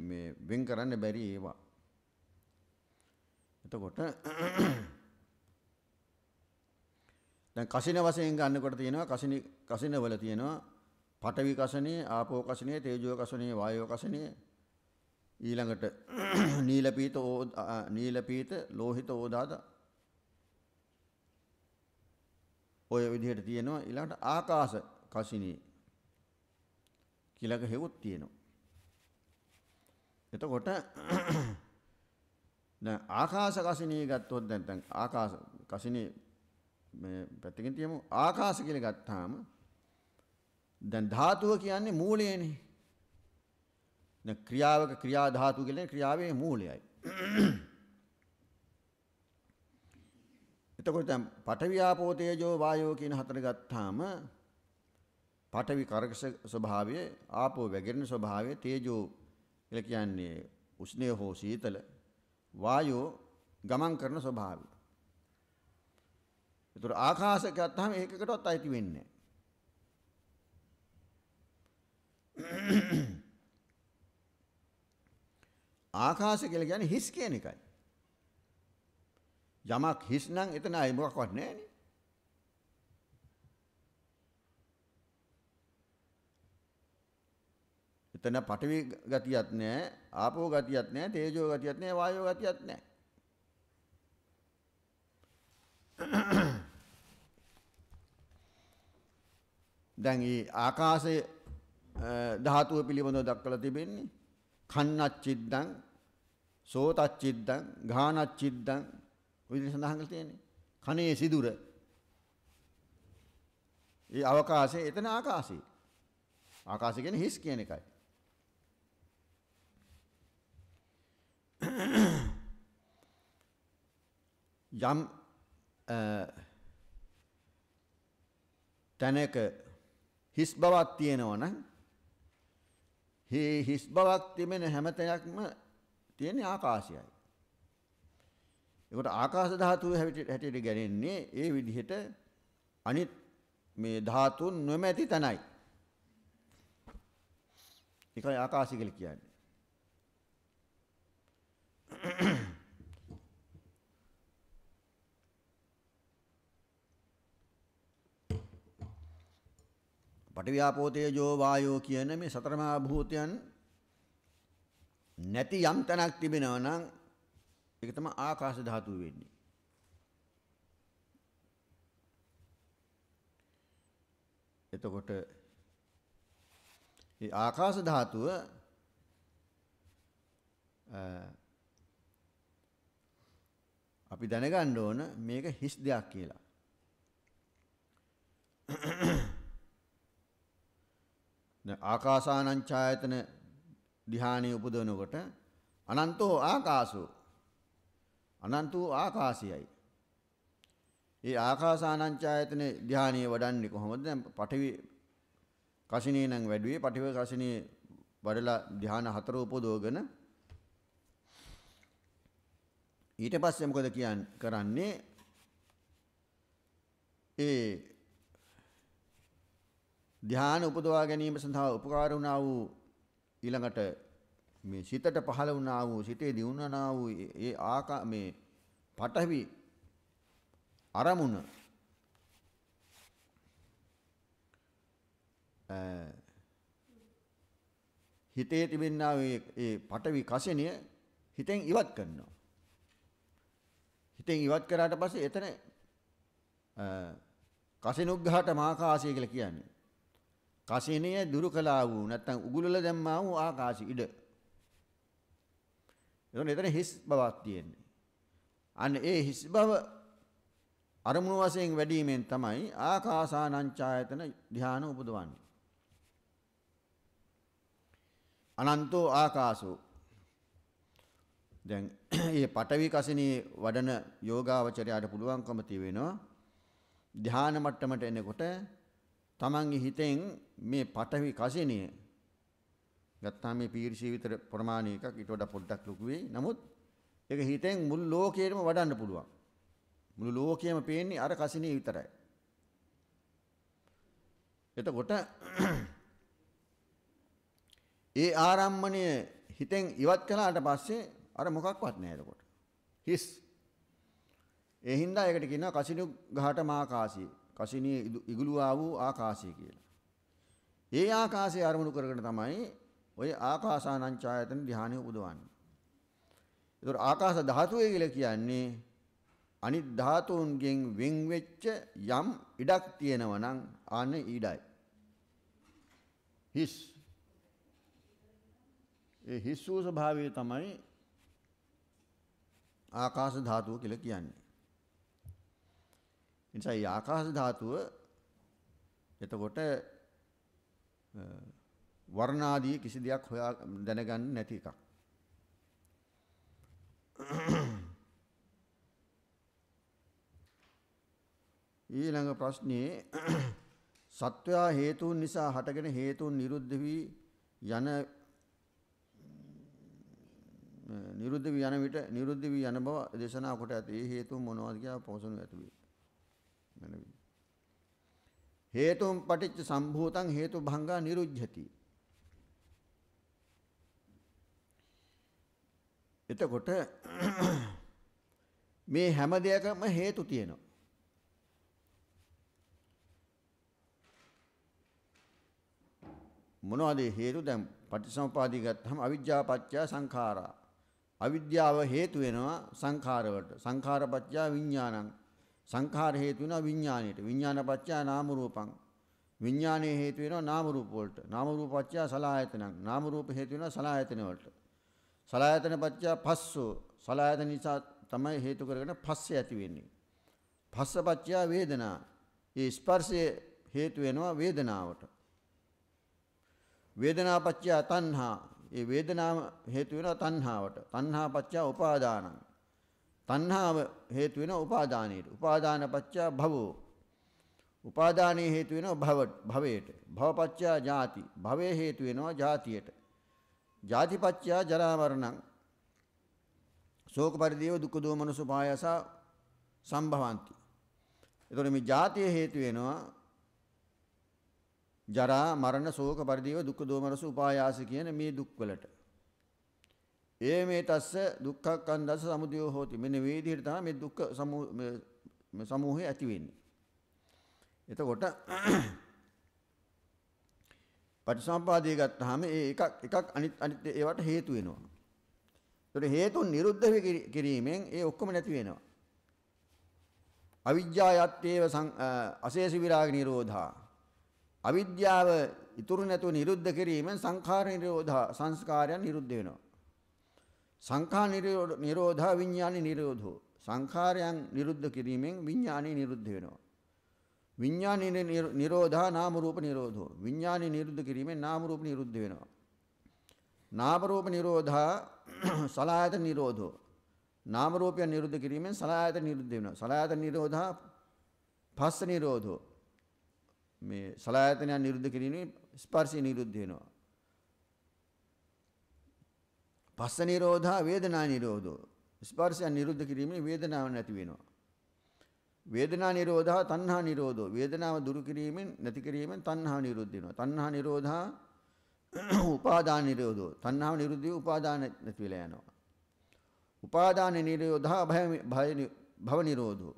[SPEAKER 1] මේ වෙන් කරන්න බැරි ඒවා. එතකොට දැන් කසින වශයෙන් ගන්නකොට තියෙනවා කසින කසින වල තියෙනවා පඨවි කසනේ ආපෝ කසනේ තේජෝ කසනේ වායෝ කසනේ. ඊළඟට *clears throat* නීල පීත නීල පීත ලෝහිත ඕදාද. ඔය විදිහට තියෙනවා. ඊළඟට ආකාශ කසිනේ කියලාක හේවුත් තියෙනවා. එතකොට *clears throat* දැන් ආකාශ කසිනේ ගත්තොත් දැන් ආකාශ කසිනේ මේ පැත්තකින් තියමු ආකාශ කියලා ගත්තාම දැන් ධාතුව කියන්නේ මූලයනේ. දැන් ක්‍රියාවක ක්‍රියා ධාතු කියන්නේ ක්‍රියාවේ මූලයයි. එතකොට දැන් පඨවි ආපෝ තේජෝ වායෝ කියන හතර ගත්තාම පඨවි කරකස ස්වභාවය ආපෝ වැగిරෙන ස්වභාවය තේජෝ කියලා කියන්නේ උෂ්ණය හෝ සීතල වායෝ ගමන් කරන ස්වභාවය. ඒතර ආකාශ ගත්තාම ඒකකටවත් අයිති වෙන්නේ ආකාශ කියලා කියන්නේ හිස් කියන එකයි. යමක් හිස් නම් එතන අය මොකක්වත් නැහැ එතන පඨවි ගතියක් නැහැ, ආපෝ ගතියක් නැහැ, තේජෝ ගතියක් නැහැ, වායෝ ගතියක් නැහැ. දැන් මේ ආකාශයේ ධාතුව පිළිබඳව දක්වලා තිබෙන්නේ කන්නච්චිද්දං සෝතච්චිද්දං ගානච්චිද්දං විදිහට සඳහන් කරලා තියෙන්නේ. කනේ සිදුර. ඒ අවකාශය එතන ආකාශය. ආකාශය කියන්නේ හිස් කියන එකයි. යම් තැනක හිස් බවක් තියෙනවා නම් හේ හිස් බවක් තිබෙන හැම තැනක්ම තියෙන ආකාශයයි. ඒකට ආකාශ ධාතුව හැටියට ගැනෙන්නේ ඒ විදිහට අනිත් මේ ධාතුන් නොමැති තැනයි. ඒකයි ආකාශය කියලා කියන්නේ. පඨවියාපෝ තේජෝ වායෝ කියන මේ සතරමා භූතයන් නැති යම් තැනක් තිබෙනවා නම් ඒක තමයි ආකාශ ධාතුව වෙන්නේ. එතකොට මේ ආකාශ ධාතුව අපි දැනගන්න ඕන මේක හිස් දෙයක් කියලා. ආකාසානං ඡායතන ධ්‍යානෙ උපදවනකොට අනන්තෝ ආකාසෝ අනන්ත වූ ආකාශයයි. ඒ ආකාසානංචායතන ධානීය වඩන්නේ කොහොමද? දැන් පඨවි කසිනේ නම් වැඩුවේ පඨවි කසිනේ වඩලා ධාන හතර උපදවගෙන ඊට පස්සේ මොකද කියන්නේ කරන්නේ? ඒ ධාන උපදවා ගැනීම සඳහා උපකාර වුණා වූ ඊළඟට මේ සිතට පහළ වුණා වූ සිතේ දිනුනා වූ ඒ ආකා මේ පටවි අරමුණ හිතේ තිබෙනා ඒ පටවි කසිනිය හිතෙන් ඉවත් කරනවා. හිතෙන් ඉවත් කරාට පස්සේ එතන කසිනුග්ඝාට මාකාශය කියලා කියන්නේ. කසිනිය දුරු කළා වූ නැත්නම් උගුලල දැම්මා වූ ආකාශي ඉඩ එතන එතන හිස් බවක් තියෙන්නේ. අන්න ඒ හිස් බව අරමුණු වශයෙන් වැඩිවීමෙන් තමයි ආකාසානංචායතන ධානය උපදවන්නේ. අනන්තෝ ආකාසෝ දැන් *clears throat* මේ පටවි කසිනේ වඩන යෝගාවචරයට පුළුවන්කම තියෙනවා ධාන මට්ටමට එනකොට තමන්ගේ හිතෙන් මේ පටවි කසිනේ ගත්තාම මේ පීරිසිය විතර ප්‍රමාණය එකක් ඊට වඩා පොඩ්ඩක් ලොකු වෙයි. නමුත් ඒක හිතෙන් මුළු ලෝකෙම වඩන්න පුළුවන්. මුළු ලෝකෙම පේන්නේ අර කසිනේ විතරයි. එතකොට ඒ ආරම්මණය හිතෙන් ඉවත් කළාට පස්සේ අර මොකක්වත් නැහැ එතකොට. හිස්. ඒ හින්දා ඒකට කියනවා කසිනු ගහට මාකාශය. කසිනිය ඉගුලුවා වූ ආකාශය කියලා. ඒ ආකාශය අරමුණු කරගෙන තමයි ඔය ආකාසානංචායතන ධානය උපදවන්නේ. ඒතර ආකාශ ධාතුවේ කියලා කියන්නේ අනිත් ධාතුන්ගෙන් වෙන් වෙච්ච යම් ඉඩක් තියෙනවා නම් ආන්න ඊඩයි. හිස් ඒ හිස් වූ ස්වභාවය තමයි ආකාශ ධාතුව කියලා කියන්නේ. එනිසා මේ ආකාශ ධාතුව එතකොට වර්ණ ආදී කිසි දෙයක් හොයා දැනගන්න නැති එකක්. ඊළඟ ප්‍රශ්නේ *clears throat* සත්වයා හේතුන් නිසා හටගෙන හේතුන් නිරුද්ධ වී යන නිරුද්ධ වී යන විට නිරුද්ධ වී යන බව දේශනා කොට ඇත. ඒ හේතුන් මොනවද කියලා පොසොනු ඇතුවේ. මනවි. හේතුන් පටිච්ච සම්භූතං හේතු භංගා නිරුද්ධති. එතකොට *clears throat* මේ හැම දෙයකම හේතු තියෙනවා. මොනවද හේතු දැන් පටිසමුපාදී ගත්තහම අවිජ්ජා පත්‍ය සංඛාරා අවිද්‍යාව හේතු වෙනවා සංඛාරවලට සංඛාර පත්‍ය විඥානං සංඛාර හේතු වෙනවා විඥාණයට. විඥාන පත්‍ය නාම රූපං. විඥානයේ හේතු වෙනවා නාම රූප වලට. නාම රූප පත්‍ය සලආයතනං නාම රූප හේතු වෙනවා සලආයතන වලට. සලආයතන පත්‍ය පස්සෝ. සලආයතන නිසා තමයි හේතු කරගෙන පස්සේ ඇති වෙන්නේ. පස්ස පත්‍ය වේදනා. ඒ ස්පර්ශයේ හේතු වෙනවා වේදනාවට. වේදනාපච්චය තණ්හා. ඒ වේදනාව හේතු වෙනවා තණ්හාවට. තණ්හාපච්චය උපාදානං. තණ්හාව හේතු වෙනවා උපාදානයට. උපාදානපච්චය භවෝ. උපාදානයේ හේතු වෙනවා භව භවයට. භවපච්චය ජාති. භවයේ හේතු වෙනවා ජාතියට. ජාතිපච්චය ජරා මරණං. ශෝක පරිදේව දුක්ඛ දෝමනස පායස සම්භවಂತಿ. එතකොට මේ ජාතිය හේතු වෙනවා ජරා මරණ ශෝක පරිදේව දුක්ඛ දෝමනස උපායාස කියන මේ දුක් වලට. ඒ මේ තස්ස දුක්ඛක්ඛන්දස සමුදයෝ හෝති. මෙන්න මේ විදිහට තමයි මේ දුක්ඛ සමූහය ඇති වෙන්නේ. එතකොට *clears throat* පටිසම්පාදයේ ගත්තාම ඒ එකක් එකක් අනිත් අනිත් ඒවට හේතු වෙනවා. ඒතකොට හේතුන් නිරුද්ධ කිරීමෙන් ඒ ඔක්කොම නැති වෙනවා. අවිජ්ජායත්තේව අශේෂ විරාග නිරෝධා අවිද්‍යාව ඉතුරු නැතුව නිරුද්ධ කිරීමෙන් සංඛාර නිරෝධා සංස්කාරයන් නිරුද්ධ වෙනවා. සංඛා නිරෝධා විඥානි නිරෝධෝ සංඛාරයන් නිරුද්ධ කිරීමෙන් විඥානි නිරුද්ධ වෙනවා. විඥානි නිරෝධා නාම රූප නිරෝධෝ විඥානි නිරුද්ධ කිරීමෙන් නාම රූප නිරුද්ධ වෙනවා. නාම රූප නිරෝධා *clears throat* සලආයතන නිරෝධෝ නාම රූපයන් නිරුද්ධ කිරීමෙන් සලආයතන නිරුද්ධ වෙනවා. සලආයතන නිරෝධා පස්ස නිරෝධෝ මේ සලආයතනයන් නිරුද්ධ කිරීමේ ස්පර්ශය නිරුද්ධ වෙනවා. පස්ස නිරෝධා වේදනා නිරෝධෝ ස්පර්ශයන් නිරුද්ධ කිරීමේ වේදනාව නැති වෙනවා. වේදනා නිරෝධා තණ්හා නිරෝධෝ වේදනාව දුරු කිරීමෙන් නැති කිරීමෙන් තණ්හා නිරුද්ධ වෙනවා. තණ්හා නිරෝධා උපාදාන නිරෝධෝ තණ්හාව නිරුද්ධ වී උපාදාන නැති වෙලා යනවා. උපාදාන නිරෝධා භය භව නිරෝධෝ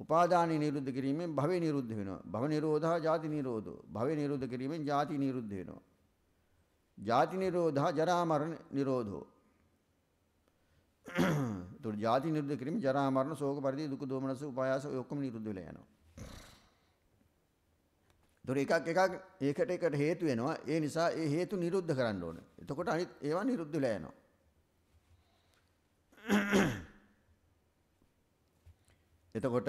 [SPEAKER 1] උපාදානය නිරුද්ධ කිරීමෙන් භවය නිරුද්ධ වෙනවා. භව නිරෝධා ජාති නිරෝධෝ. භවය නිරුද්ධ කිරීමෙන් ජාති නිරුද්ධ වෙනවා. ජාති නිරෝධා ජරා මරණ නිරෝධෝ. ඒතකොට ජාති නිරුද්ධ කිරීම ජරා මරණ ශෝක පරිදි දුක දෝමනස උපායාස ඔය ඔක්කොම නිරුද්ධ වෙලා යනවා. ඒතකොට එකක් එකක් ඒකට එකට හේතු වෙනවා. ඒ නිසා ඒ හේතු නිරුද්ධ කරන්න ඕනේ. එතකොට අනිත් ඒවා නිරුද්ධ වෙලා යනවා. එතකොට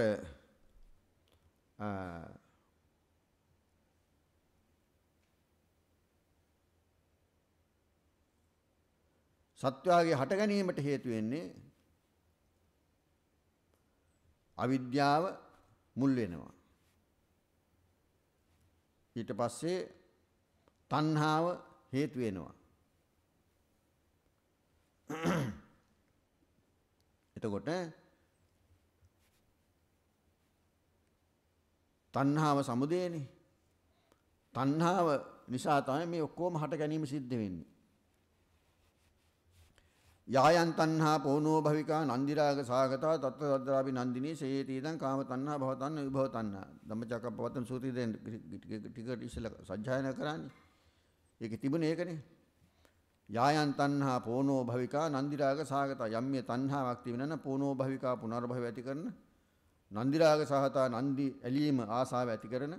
[SPEAKER 1] සත්‍යාගේ හට ගැනීමට හේතු වෙන්නේ අවිද්‍යාව මුල් වෙනවා. ඊට පස්සේ තණ්හාව හේතු වෙනවා. එතකොට තණ්හාව සමුදේනේ. තණ්හාව නිසා තමයි මේ ඔක්කොම හට ගැනීම සිද්ධ වෙන්නේ. යායන් තණ්හා පෝනෝ භවිකා නන්දිරාග සාගතා තත්ත තද්දාපි නන්දිනී සේති ඉදං කාම තණ්හා භව තණ්හා විභව තණ්හා ධම්මචක්කප්පවත්තන සූත්‍රයේ දැන් ටික ඉස්සෙල්ලා සජ්ජායනා කරන්නේ. ඒකේ තිබුණේ ඒකනේ. යායන් තණ්හා පෝනෝ භවිකා නන්දිරාග සාගතා යම්මේ තණ්හාවක් තිබෙනන පෝනෝ භවිකා පුනර්භව ඇති කරන නන්දිරාග සහතා නන්දි ඇලීම ආසාව ඇති කරන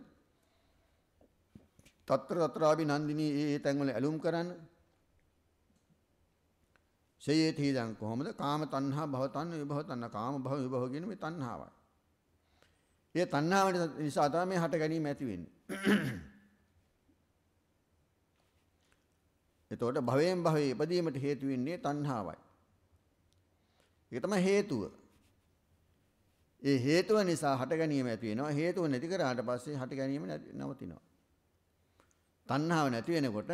[SPEAKER 1] తත්‍ර తත්‍රාභි නන්දිනී ඒ ඒ තැන්වල ඇලුම් කරන්න ශයේති දැන් කොහොමද කාම තණ්හා භව තණ්හා විභව තණ්හා කාම භව විභව කියන මේ තණ්හාවයි. ඒ තණ්හාව නිසා තමයි මේ හට ගැනීම ඇති වෙන්නේ. *clears throat* එතකොට භවයෙන් භවයේ ඉපදීමට හේතු වෙන්නේ තණ්හාවයි. ඒක තමයි හේතුව. ඒ හේතුව නිසා හට ගැනීම ඇති වෙනවා. හේතුව නැති කරාට පස්සේ හට ගැනීම නවතිනවා. තණ්හාව නැති වෙනකොට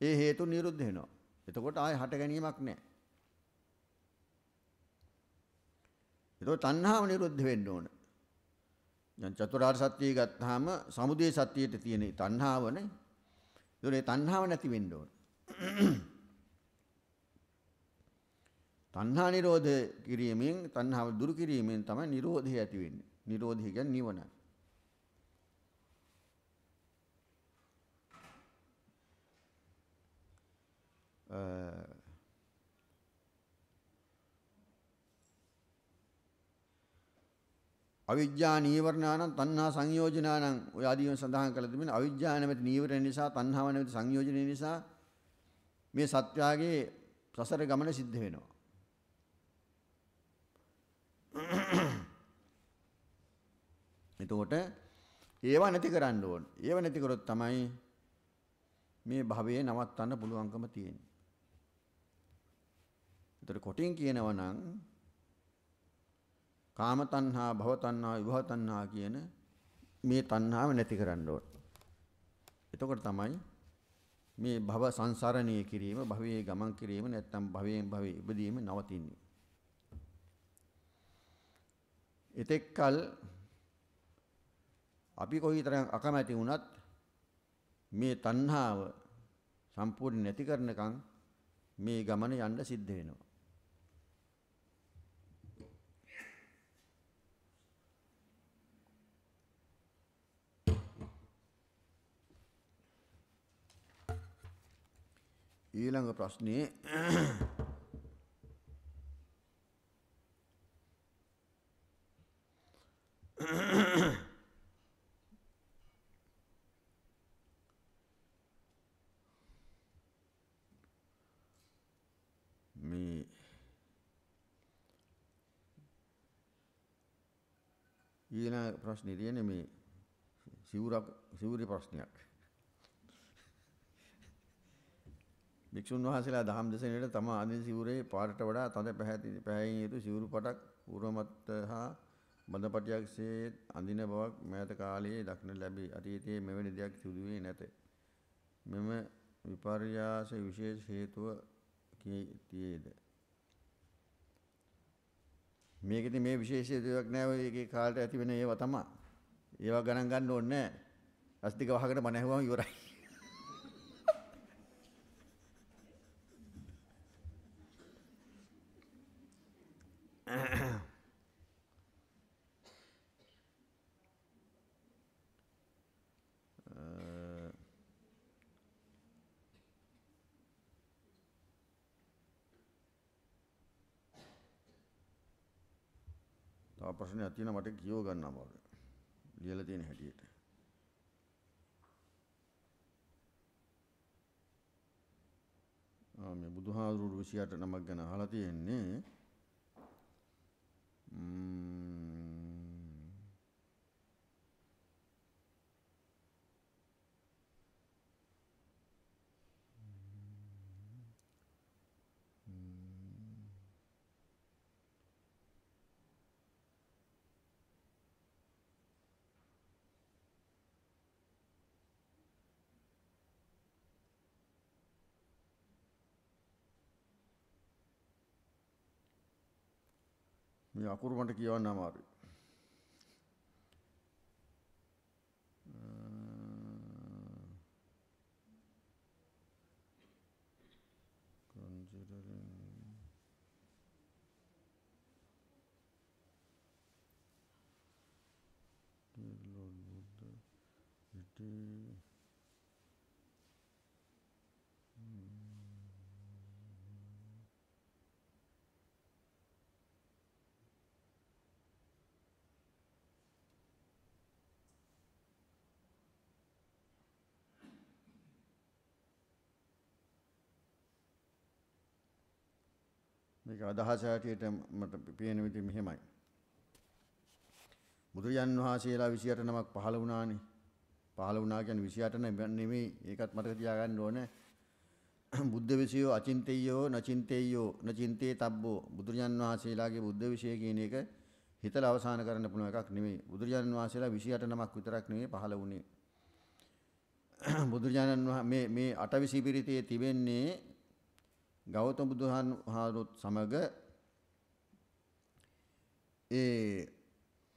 [SPEAKER 1] ඒ හේතු නිරුද්ධ වෙනවා. එතකොට ආයෙ හට ගැනීමක් නැහැ. එතකොට තණ්හාව නිරුද්ධ වෙන්න ඕන. දැන් චතුරාර්ය සත්‍යය ගත්තාම සමුදය සත්‍යයට තියෙන තණ්හාවනේ. ඒතකොට ඒ තණ්හාව නැති වෙන්න ඕන. තණ්හා නිරෝධ කිරීමෙන් තණ්හාව දුරු කිරීමෙන් තමයි නිරෝධය ඇති වෙන්නේ. නිරෝධය කියන්නේ නිවනයි. අවිජ්ජා නීවරණානම් තණ්හා සංයෝජනානම් ඔය ආදීව සඳහන් කළ තිබෙන අවිජ්ජා නැමැති නීවරණ නිසා තණ්හාව නැමැති සංයෝජනය නිසා මේ සත්‍යාගේ සසර ගමන සිද්ධ වෙනවා. එතකොට ඒවා නැති කරන්න ඕන. ඒව නැති කරොත් තමයි මේ භවයේ නවත්තන්න පුළුවන්කම තියෙන්නේ. ඒතර කොටින් කියනවා නම් කාම තණ්හා, භව තණ්හා, විභව තණ්හා කියන මේ තණ්හාව නැති කරන්න ඕන. එතකොට තමයි මේ භව සංසරණය කිරීම, භවයේ ගමන් කිරීම නැත්නම් භවයෙන් භවයේ ඉපදීම නවතින්නේ. එතෙක්කල් අපි කොයිතරම් අකමැති වුණත් මේ තණ්හාව සම්පූර්ණ නැති කරනකම් මේ ගමන යන්න සිද්ධ වෙනවා. ඊළඟ ප්‍රශ්නේ මේ ඊළඟ ප්‍රශ්නේ තියෙන්නේ මේ සිවුරක් සිවුරේ ප්‍රශ්නයක්. භික්ෂුන් වහන්සේලා දහම් දෙසනට තම ආදී සිවුරේ පාටට වඩා තද පැහැදිලි පැහැයින් යුතු සිවුරු පටක් උරමත් හා බඳපටියක්සේ අඳින බවක් මෑත කාලයේ දක්න ලැබේ. අතීතයේ මෙවැනි දෙයක් සිදු වී නැත. මෙම විපර්යාස විශේෂ හේතුව තියේද? මේකෙදි මේ විශේෂ හේතුවක් නෑ ඔය එකේ කාලට ඇති වෙන ඒවා තමයි. ඒවා ගණන් ගන්න ඕනේ නෑ. අස්තික වහකට මන ඇහුවම ඉවරයි. තව ප්‍රශ්නයක් තියෙනවා මට කියව ගන්න අමාරුයි. ලියලා තියෙන හැටියට. ආ මේ බුදුහාමුදුරු 28 නමක් ගැන අහලා තියෙන්නේ. ම්ම් கொஞ்சம் அபூர்வண்டைக்கு மாறு Lord Buddha, it is. මේක අදහස හැටියට මට පේන විදිහ මෙහෙමයි. බුදුරජාන් වහන්සේලා 28 නමක් පහළ වුණානේ. පහළ වුණා කියන්නේ 28 නෙමෙයි ඒකත් මතක තියාගන්න ඕනේ. බුද්ධ විෂයෝ අචින්තේයෝ නචින්තේයෝ නචින්තේ තබ්බෝ බුදුරජාන් වහන්සේලාගේ බුද්ධ විෂය කියන එක හිතලා අවසන් කරන්න පුළුවන් එකක් නෙමෙයි. බුදුරජාන් වහන්සේලා 28 නමක් විතරක් නෙමෙයි පහළ වුණේ. බුදුරජාණන් මේ මේ අටවිසි පිරිතේ තිබෙන්නේ ගෞතම බුදුහාමුදුරුවොත් සමග ඒ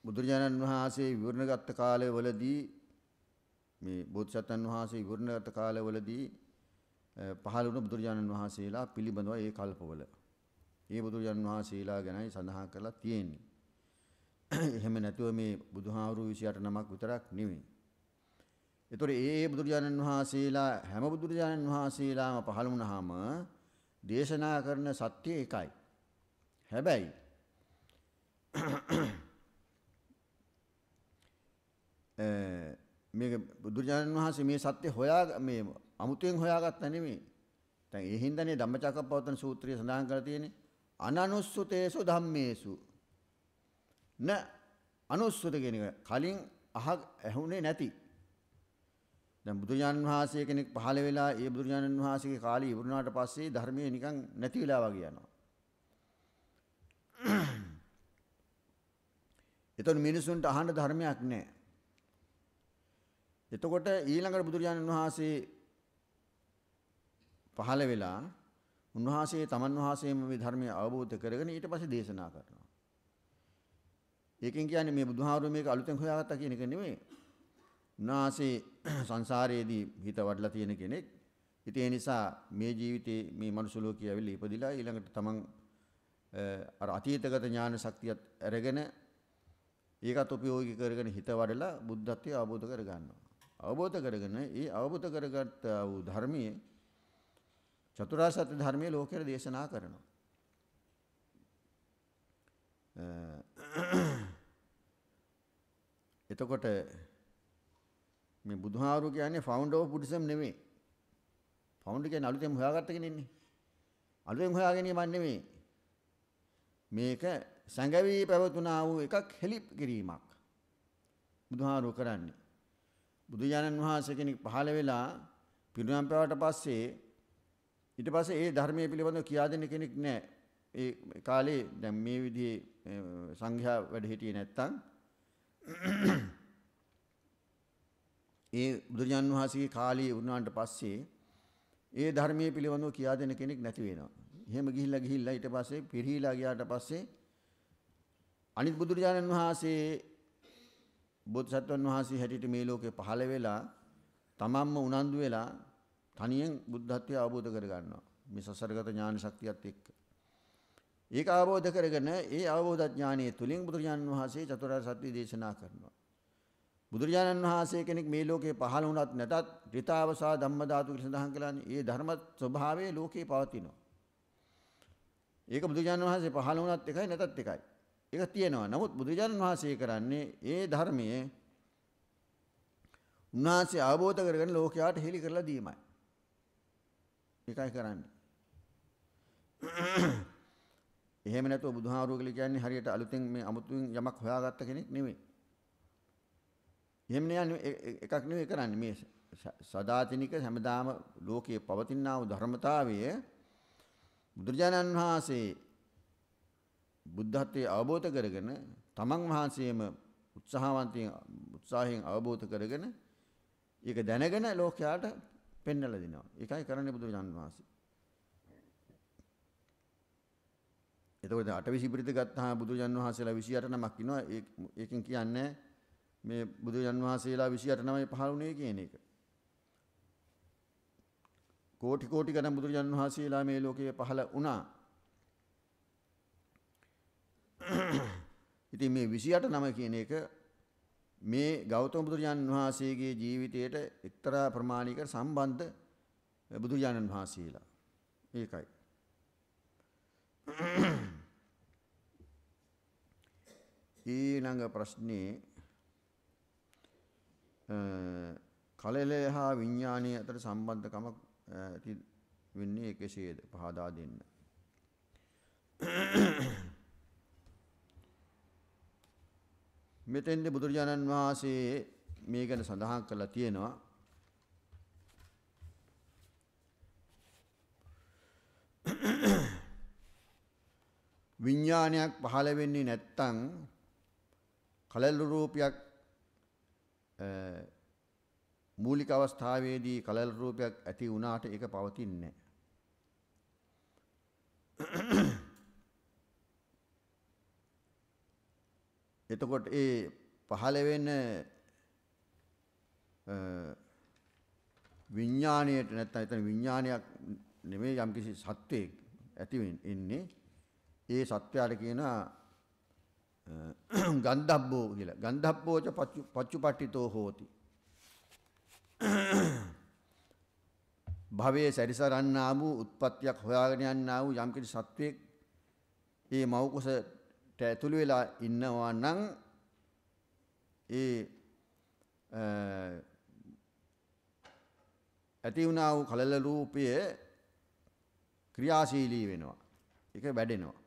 [SPEAKER 1] බුදුරජාණන් වහන්සේ විවරණගත් කාලවලදී මේ බෝධිසත්වයන් වහන්සේ විවරණගත් කාලවලදී පහළ වුණු බුදුරජාණන් වහන්සේලා පිළිබඳව ඒ කල්පවල. ඒ බුදුරජාණන් වහන්සේලා ගැනයි සඳහන් කරලා තියෙන්නේ. *clears throat* එහෙම නැතුව මේ බුදුහාමුදුරු 28 නමක් විතරක් නෙවෙයි. ඒතොර ඒ බුදුරජාණන් වහන්සේලා හැම බුදුරජාණන් වහන්සේලාම පහළ වුණාම දේශනා කරන සත්‍ය එකයි. හැබැයි *clears throat* මේක බුදුරජාණන් වහන්සේ මේ සත්‍ය හොයා මේ අමුතුවෙන් හොයාගත්ත නෙමෙයි. දැන් ඒ හින්දානේ ධම්මචක්කප්පවත්තන සූත්‍රයේ සඳහන් කරලා තියෙන්නේ අනනුස්සතේසු ධම්මේසු න අනුස්සත කියන එක කලින් අහ ඇහුනේ නැති. දැන් බුදුරජාණන් වහන්සේ කෙනෙක් පහළ වෙලා ඒ බුදුරජාණන් වහන්සේගේ කාලය ඉවරුණාට පස්සේ ධර්මයේ නිකන් නැති වෙලා වගේ යනවා. *clears throat* එතකොට මිනිසුන්ට අහන්න ධර්මයක් නැහැ. එතකොට ඊළඟට බුදුරජාණන් වහන්සේ පහළ වෙලා උන්වහන්සේ තමන් වහන්සේම මේ ධර්මය අවබෝධ කරගෙන ඊට පස්සේ දේශනා කරනවා. ඒකෙන් කියන්නේ මේ බුදුහාමුදුරුවෝ මේක අලුතෙන් හොයාගත්තා කියන එක නෙමෙයි. උන්වහන්සේ *clears throat* සංසාරයේදී හිත වඩලා තියෙන කෙනෙක්. ඉතින් ඒ නිසා මේ ජීවිතේ මේ මනුස්ස ලෝකයේ ඇවිල්ලා ඉපදිලා ඊළඟට තමන් අර අතීතගත ඥාන ශක්තියත් අරගෙන ඒකත් උපයෝගී කරගෙන හිත වඩලා බුද්ධත්වයේ අවබෝධ කරගන්නවා. අවබෝධ කරගෙන ඒ අවබෝධ කරගත් වූ ධර්මයේ චතුරාර්ය සත්‍ය ධර්මයේ ලෝකෙට දේශනා කරනවා. *clears throat* එතකොට මේ බුදුහාරු කියන්නේ ෆවුන්ඩර් ඔෆ් බුද්දිසම් නෙමෙයි. ෆවුන්ඩර් කියන්නේ අලුතෙන් හොයාගත්ත කෙනෙක් නේ. අලුතෙන් හොයාගැනීමක් නෙමෙයි. මේක සංගවි පැවතුනා වූ එකක් හෙලි කිරීමක්. බුදුහාරු කරන්නේ. බුදුජානන් වහන්සේ කෙනෙක් පහළ වෙලා පිරිනම් පෑවට පස්සේ ඊට පස්සේ ඒ ධර්මයේ පිළිබඳව කියා දෙන්න කෙනෙක් නැහැ. ඒ කාලේ දැන් මේ විදිහේ සංඝයා වැඩ හිටියේ නැත්තම් ඒ බුදුරජාන් වහන්සේගේ කාලයේ වුණාට පස්සේ ඒ ධර්මයේ පිළිබඳව කියා දෙන්න කෙනෙක් නැති වෙනවා. එහෙම ගිහිල්ලා ගිහිල්ලා ඊට පස්සේ පිරිහිලා ගියාට පස්සේ අනිත් බුදුරජාණන් වහන්සේ බෝධිසත්වයන් වහන්සේ හැටියට මේ ලෝකේ පහළ වෙලා තමන්ම උනන්දු වෙලා තනියෙන් බුද්ධත්වය අවබෝධ කරගන්නවා. මේ සසරගත ඥාන ශක්තියත් එක්ක. ඒක අවබෝධ කරගෙන ඒ අවබෝධ ඥානයේ තුලින් බුදුරජාණන් වහන්සේ චතුරාර්ය සත්‍ය දේශනා කරනවා. බුදුරජාණන් වහන්සේ කෙනෙක් මේ ලෝකේ පහළ වුණත් නැතත් ත්‍රිතාවසා ධම්මධාතු කියලා සඳහන් කළානේ. ඒ ධර්ම ස්වභාවය ලෝකේ පවතිනවා. ඒක බුදුරජාණන් වහන්සේ පහළ වුණත් එකයි නැතත් එකයි. ඒක තියෙනවා. නමුත් බුදුරජාණන් වහන්සේ කරන්නේ ඒ ධර්මයේ උන්වහන්සේ අවබෝධ කරගෙන ලෝකයාට හෙළි කරලා දීමයි. ඒකයි කරන්නේ. එහෙම නැතුව බුදුහාමුදුරුවෝ කියලා කියන්නේ හරියට අලුතෙන් මේ අමුතුවෙන් යමක් හොයාගත්ත කෙනෙක් නෙමෙයි. එහෙම නෑ එකක් නෙවෙයි කරන්නේ මේ සදාතනික හැමදාම ලෝකයේ පවතිනා වූ ධර්මතාවය බුදුරජාණන් වහන්සේ බුද්ධත්වයේ අවබෝධ කරගෙන තමන් වහන්සේම උත්සාහවන්තයෙන් උත්සාහයෙන් අවබෝධ කරගෙන ඒක දැනගෙන ලෝකයාට පෙන්වලා දෙනවා. ඒකයි කරන්නේ බුදුරජාණන් වහන්සේ. එතකොට අටවිසි පිරිත ගත්තාම බුදුරජාණන් වහන්සේලා 28 නමක් ඉන්නවා. ඒකෙන් කියන්නේ මේ බුදුරජාණන් වහන්සේලා 28 නමයි පහළ වුණේ කියන එක. කෝටි කෝටි ගණන් බුදුරජාණන් වහන්සේලා මේ ලෝකයේ පහළ වුණා. *clears throat* ඉතින් මේ 28 නම කියන එක මේ ගෞතම බුදුරජාණන් වහන්සේගේ ජීවිතයට එක්තරා ප්‍රමාණික සම්බන්ධ බුදුරජාණන් වහන්සේලා. ඒකයි. *clears throat* ඊළඟ ප්‍රශ්නේ *hesitation* කලලය හා විඤ්ඥානය අතර සම්බන්ධකමක් *hesitation* ඇති වෙන්නේ කෙසේද පහදා දෙන්න. මෙතෙන්ද බුදුරජාණන් වහන්සේ මේ ගැන සඳහන් කරලා තියෙනවා විඤ්ඥානයක් පහළ වෙන්නේ නැත්තං කලල්ලු රූපයක් මූලික අවස්ථාවේදී කලල රූපයක් ඇති වුණාට ඒක පවතින්නේ එතකොට ඒ පහළ වෙන විඥාණයට නැත්නම් එතන විඥානයක් නෙමෙයි යම්කිසි සත්වයක් ඇති ඉන්නේ ඒ සත්වයාට කියනවා ගන්ධබ්බෝ කියලා. ගන්ධබ්බෝච පච්චුපට්ඨිතෝ හෝති. භවයේ සැරිසරන්නා වූ උත්පත්තියක් හොයාගෙන යන්නා වූ යම්කිසි සත්වයක් ඒ මෞකුසට ඇතුළු වෙලා ඉන්නවා නම් ඒ ඇති වුණා වූ කලල රූපය ක්‍රියාශීලී වෙනවා. ඒක වැඩෙනවා.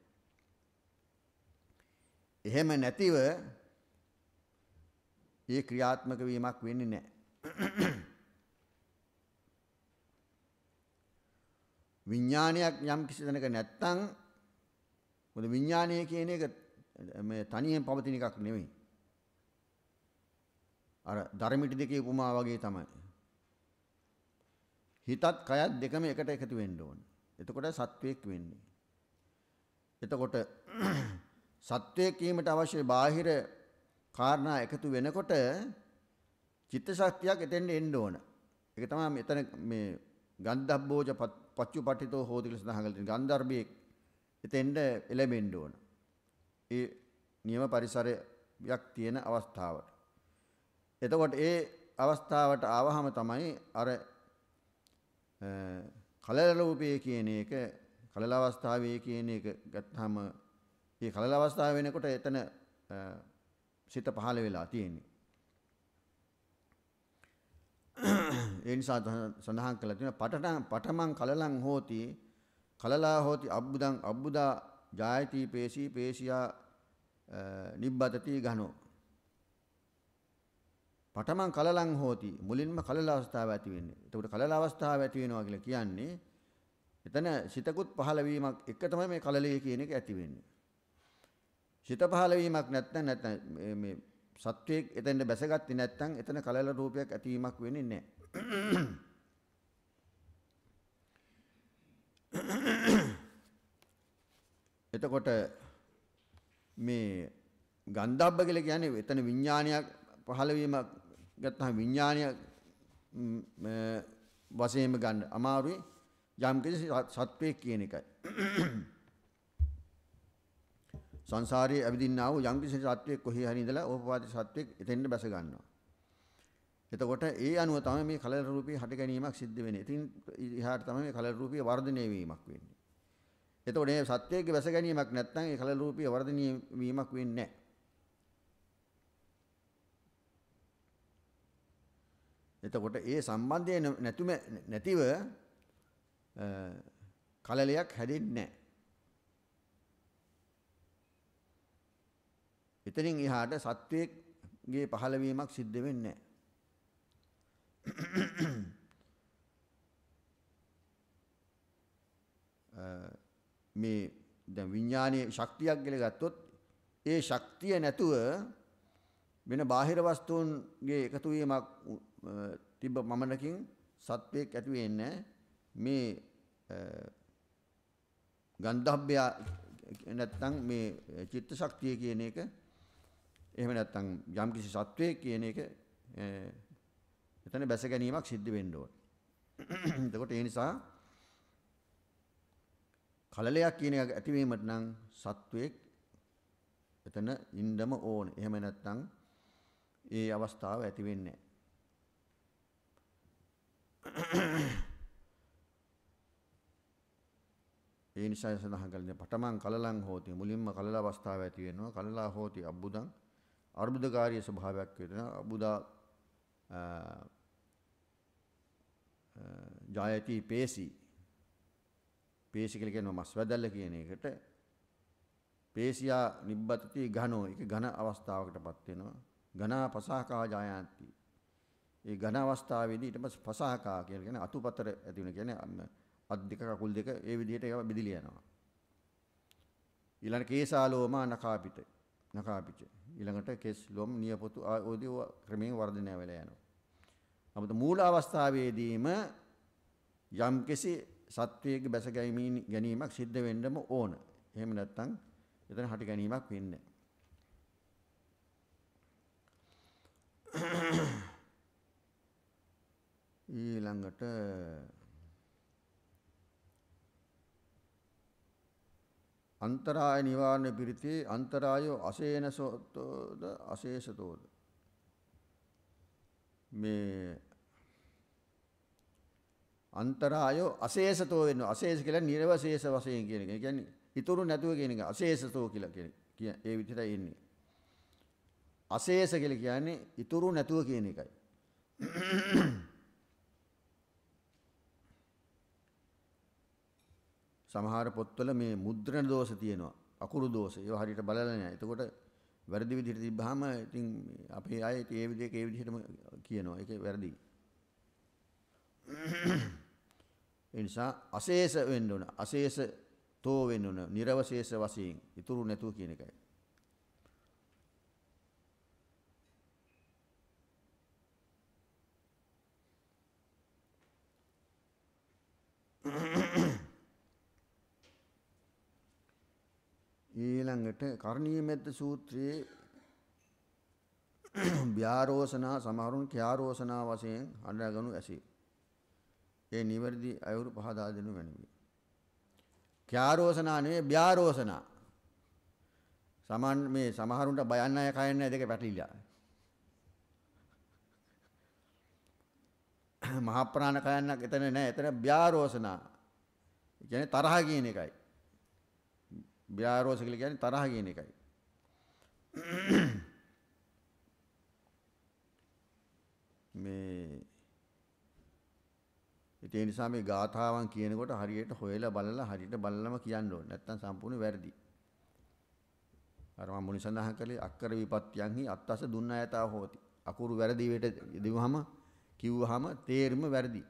[SPEAKER 1] එහෙම නැතිව ඒ ක්‍රියාත්මක වීමක් වෙන්නේ නැහැ. *clears throat* විඥානයක් යම් කිසි තැනක නැත්තම් මොකද විඥානය කියන එක මේ තනියෙන් පවතින එකක් නෙමෙයි. අර ධර්මිට දෙකේ උපමා වගේ තමයි. හිතත් කයත් දෙකම එකට එකතු වෙන්න ඕන. එතකොට සත්වයක් වෙන්නේ. එතකොට සත්වයක් වීමට අවශ්‍ය බාහිර කාරණා එකතු වෙනකොට චිත්ත ශක්තියක් එතෙන්ට එන්න ඕන. ඒක තමයි මෙතන මේ ගන්ධබ්බෝජ පච්චුපට්ඨිතෝ හෝති කියලා සඳහන් කරලා තියෙන ගන්ධර්භයේ එතෙන්ට එළඹෙන්න ඕන. ඒ නියම පරිසරයක් තියෙන අවස්ථාවට. එතකොට ඒ අවස්ථාවට ආවහම තමයි අර කලල රූපය කියන එක කලල අවස්ථාවේ කියන එක ගත්තාම මේ කලල අවස්ථාව වෙනකොට එතන සිත පහළ වෙලා තියෙන්නේ. ඒ නිසා සඳහන් කළා තියෙනවා පටන පඨමං කලලං හෝති කලලා හෝති අබ්බුදං අබ්බුදා ජායති පේසී පේසියා නිබ්බතති ඝනෝ පඨමං කලලං හෝති මුලින්ම කලල අවස්ථාව ඇති වෙන්නේ. එතකොට කලල අවස්ථාව ඇති වෙනවා කියලා කියන්නේ එතන සිතකුත් පහළ වීමක් එක තමයි මේ කලලයේ කියන එක ඇති වෙන්නේ. සිත පහළ වීමක් නැත්නම් නැත්නම් මේ සත්වයක් එතෙන්ද බැසගත්තේ නැත්නම් එතන කලල රූපයක් ඇතිවීමක් වෙන්නේ නැහැ. *coughs* එතකොට මේ ගන්ධබ්බ කියලා කියන්නේ එතන විඥානයක් පහළ වීමක් ගත්තාම විඥානය වශයෙන්ම ගන්න අමාරුයි යම් කිසි සත්වයක් කියන එකයි. *coughs* සංසාරයේ ඇවිදින්නා වූ යම් කිසි සත්වයක් කොහේ හරි ඉඳලා ඕපපාති සත්වයක් එතෙන්ට බැස ගන්නවා. එතකොට ඒ අනුව තමයි මේ කලල රූපී හට ගැනීමක් සිද්ධ වෙන්නේ. ඉතින් ඉහාට තමයි මේ කලල රූපී වර්ධනය වීමක් වෙන්නේ. එතකොට මේ සත්වයේ බැස ගැනීමක් නැත්නම් ඒ කලල රූපී වර්ධනය වීමක් වෙන්නේ නැහැ. එතකොට ඒ සම්බන්ධය නැතුම නැතිව කලලයක් හැදෙන්නේ නැහැ. එතනින් එහාට සත්වයේගේ පහළවීමක් සිද්ධ වෙන්නේ නැහැ. මේ දැන් විඥානයේ ශක්තියක් කියලා ගත්තොත් ඒ ශක්තිය නැතුව වෙන බාහිර වස්තුන්ගේ එකතු වීමක් තිබ්බ මමනකින් සත්වයක් ඇති වෙන්නේ මේ ගන්ධබ්බය නැත්තම් මේ චිත්ත ශක්තිය කියන එක එහෙම නැත්තම් යම්කිසි සත්වයක් කියන එක එතන බැස ගැනීමක් සිද්ධ වෙන්න ඕන. එතකොට ඒ නිසා කලලයක් කියන එක ඇතිවීමට නම් සත්වයක් එතන ඉන්නම ඕන. එහෙම නැත්තම් ඒ අවස්ථාව ඇති වෙන්නේ ඒ නිසා සඳහන් කළේ පඨමං කලලං හෝති මුලින්ම කලල අවස්ථාව ඇති වෙනවා කලලා හෝති අබ්බුදං අර්බුදකාරී ස්වභාවයක් වෙනවා අබ්බුදා ජායති පේසි පේසි කියලා කියනවා මස් වැදල්ල කියන එකට පේසියා නිබ්බතති ඝනෝ ඒක ඝන අවස්ථාවකටපත් වෙනවා ඝනා පසහකා ජායන්ති. ඒ ඝන අවස්ථාවේදී ඊට පස්සේ පසහකා කියලා කියන්නේ අතුපතර ඇති වෙන කියන්නේ අත් දෙක කකුල් දෙක ඒ විදිහට ඒවා බෙදිලා යනවා. ඊළඟ කේසාලෝමා නකාපිත. නකාපිච. ඊළඟට කෙස් ලොම් නියපොතු ආදී ක්‍රමයෙන් වර්ධනය වෙලා යනවා. 아무ත් මූල අවස්ථාවේදීම යම් කිසි සත්වයේ බැස ගැනීමක් සිද්ධ වෙන්නම ඕන. එහෙම නැත්නම් එතන හට ගැනීමක් වෙන්නේ ඊළඟට අන්තරාය නිවාරණ පිරිතේ අන්තරායෝ අසේනසෝතෝද අශේෂතෝද මේ අන්තරායෝ අශේෂතෝ වෙනවා අශේෂ කියලා නිර්වශේෂ වශයෙන් කියන එක. ඒ කියන්නේ ඉතුරු නැතුව කියන එක අශේෂතෝ කියලා කියන ඒ විදිහට එන්නේ. අශේෂ කියලා කියන්නේ ඉතුරු නැතුව කියන එකයි. සමහර පොත්වල මේ මුද්‍රණ දෝෂ තියෙනවා. අකුරු දෝෂ. ඒවා හරියට බලලා නැහැ. එතකොට වැරදි විදිහට තිබ්බහම ඉතින් අපේ අය ඒ විදිහට ඒ විදිහටම කියනවා. ඒක වැරදි. ඒ නිසා අශේෂ වෙන්න ඕන. අශේෂ තෝ වෙන්න ඕන. නිර්වශේෂ වශයෙන් ඉතුරු නැතුව කියන එකයි. ඊළඟට කරණීය මෙත්ත සූත්‍රයේ *clears throat* ව්‍යාරෝසනා සමහරුන් ක්‍යාරෝසනා වශයෙන් හඳුනාගනු ඇසේ. ඒ නිවැරදි අයුරු පහදා දෙනු මැනවි. ක්‍යාරෝසනා නෙවෙයි ව්‍යාරෝසනා. සමන් මේ සමහරුන්ට බයන්න අය කයන්න දෙක පැටලිලා. *clears throat* මහ ප්‍රාණ කයන්නක් එතන නෑ. එතන ව්‍යාරෝසනා. ඒ කියන්නේ තරහ කියන එකයි. ව්‍යාරෝස කියලා කියන්නේ තරහ කියන එකයි. මේ ඒ නිසා මේ ගාථාවන් කියනකොට හරියට හොයලා බලලා හරියට බලලම කියන්න ඕනේ. නැත්තම් සම්පූර්ණ වැරදි. අර මම මුලින් සඳහන් කළේ අක්කර විපත්‍යන්හි අත්තස දුන්නයතා හෝති. අකුරු වැරදි වෙට දිවහම කිව්වහම තේරුම වැරදි.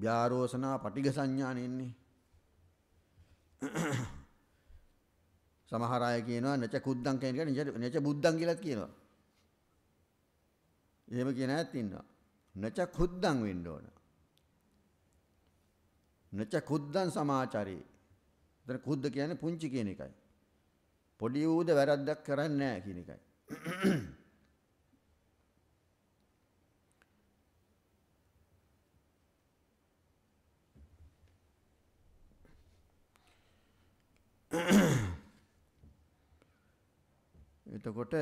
[SPEAKER 1] ව්‍යාරෝසනා පටිඝ සංඥානෙන්නේ. සමහර අය කියනවා නච කුද්දං කියන එක නච බුද්දං කියලාත් කියනවා. එහෙම කියන අයත් ඉන්නවා. නච කුද්දං වෙන්න ඕන. නච කුද්දං සමාචරේ. එතන කුද්ද කියන්නේ පුංචි කියන එකයි. පොඩි ඌද වැරද්දක් කරන්නේ නැහැ කියන එකයි. එතකොට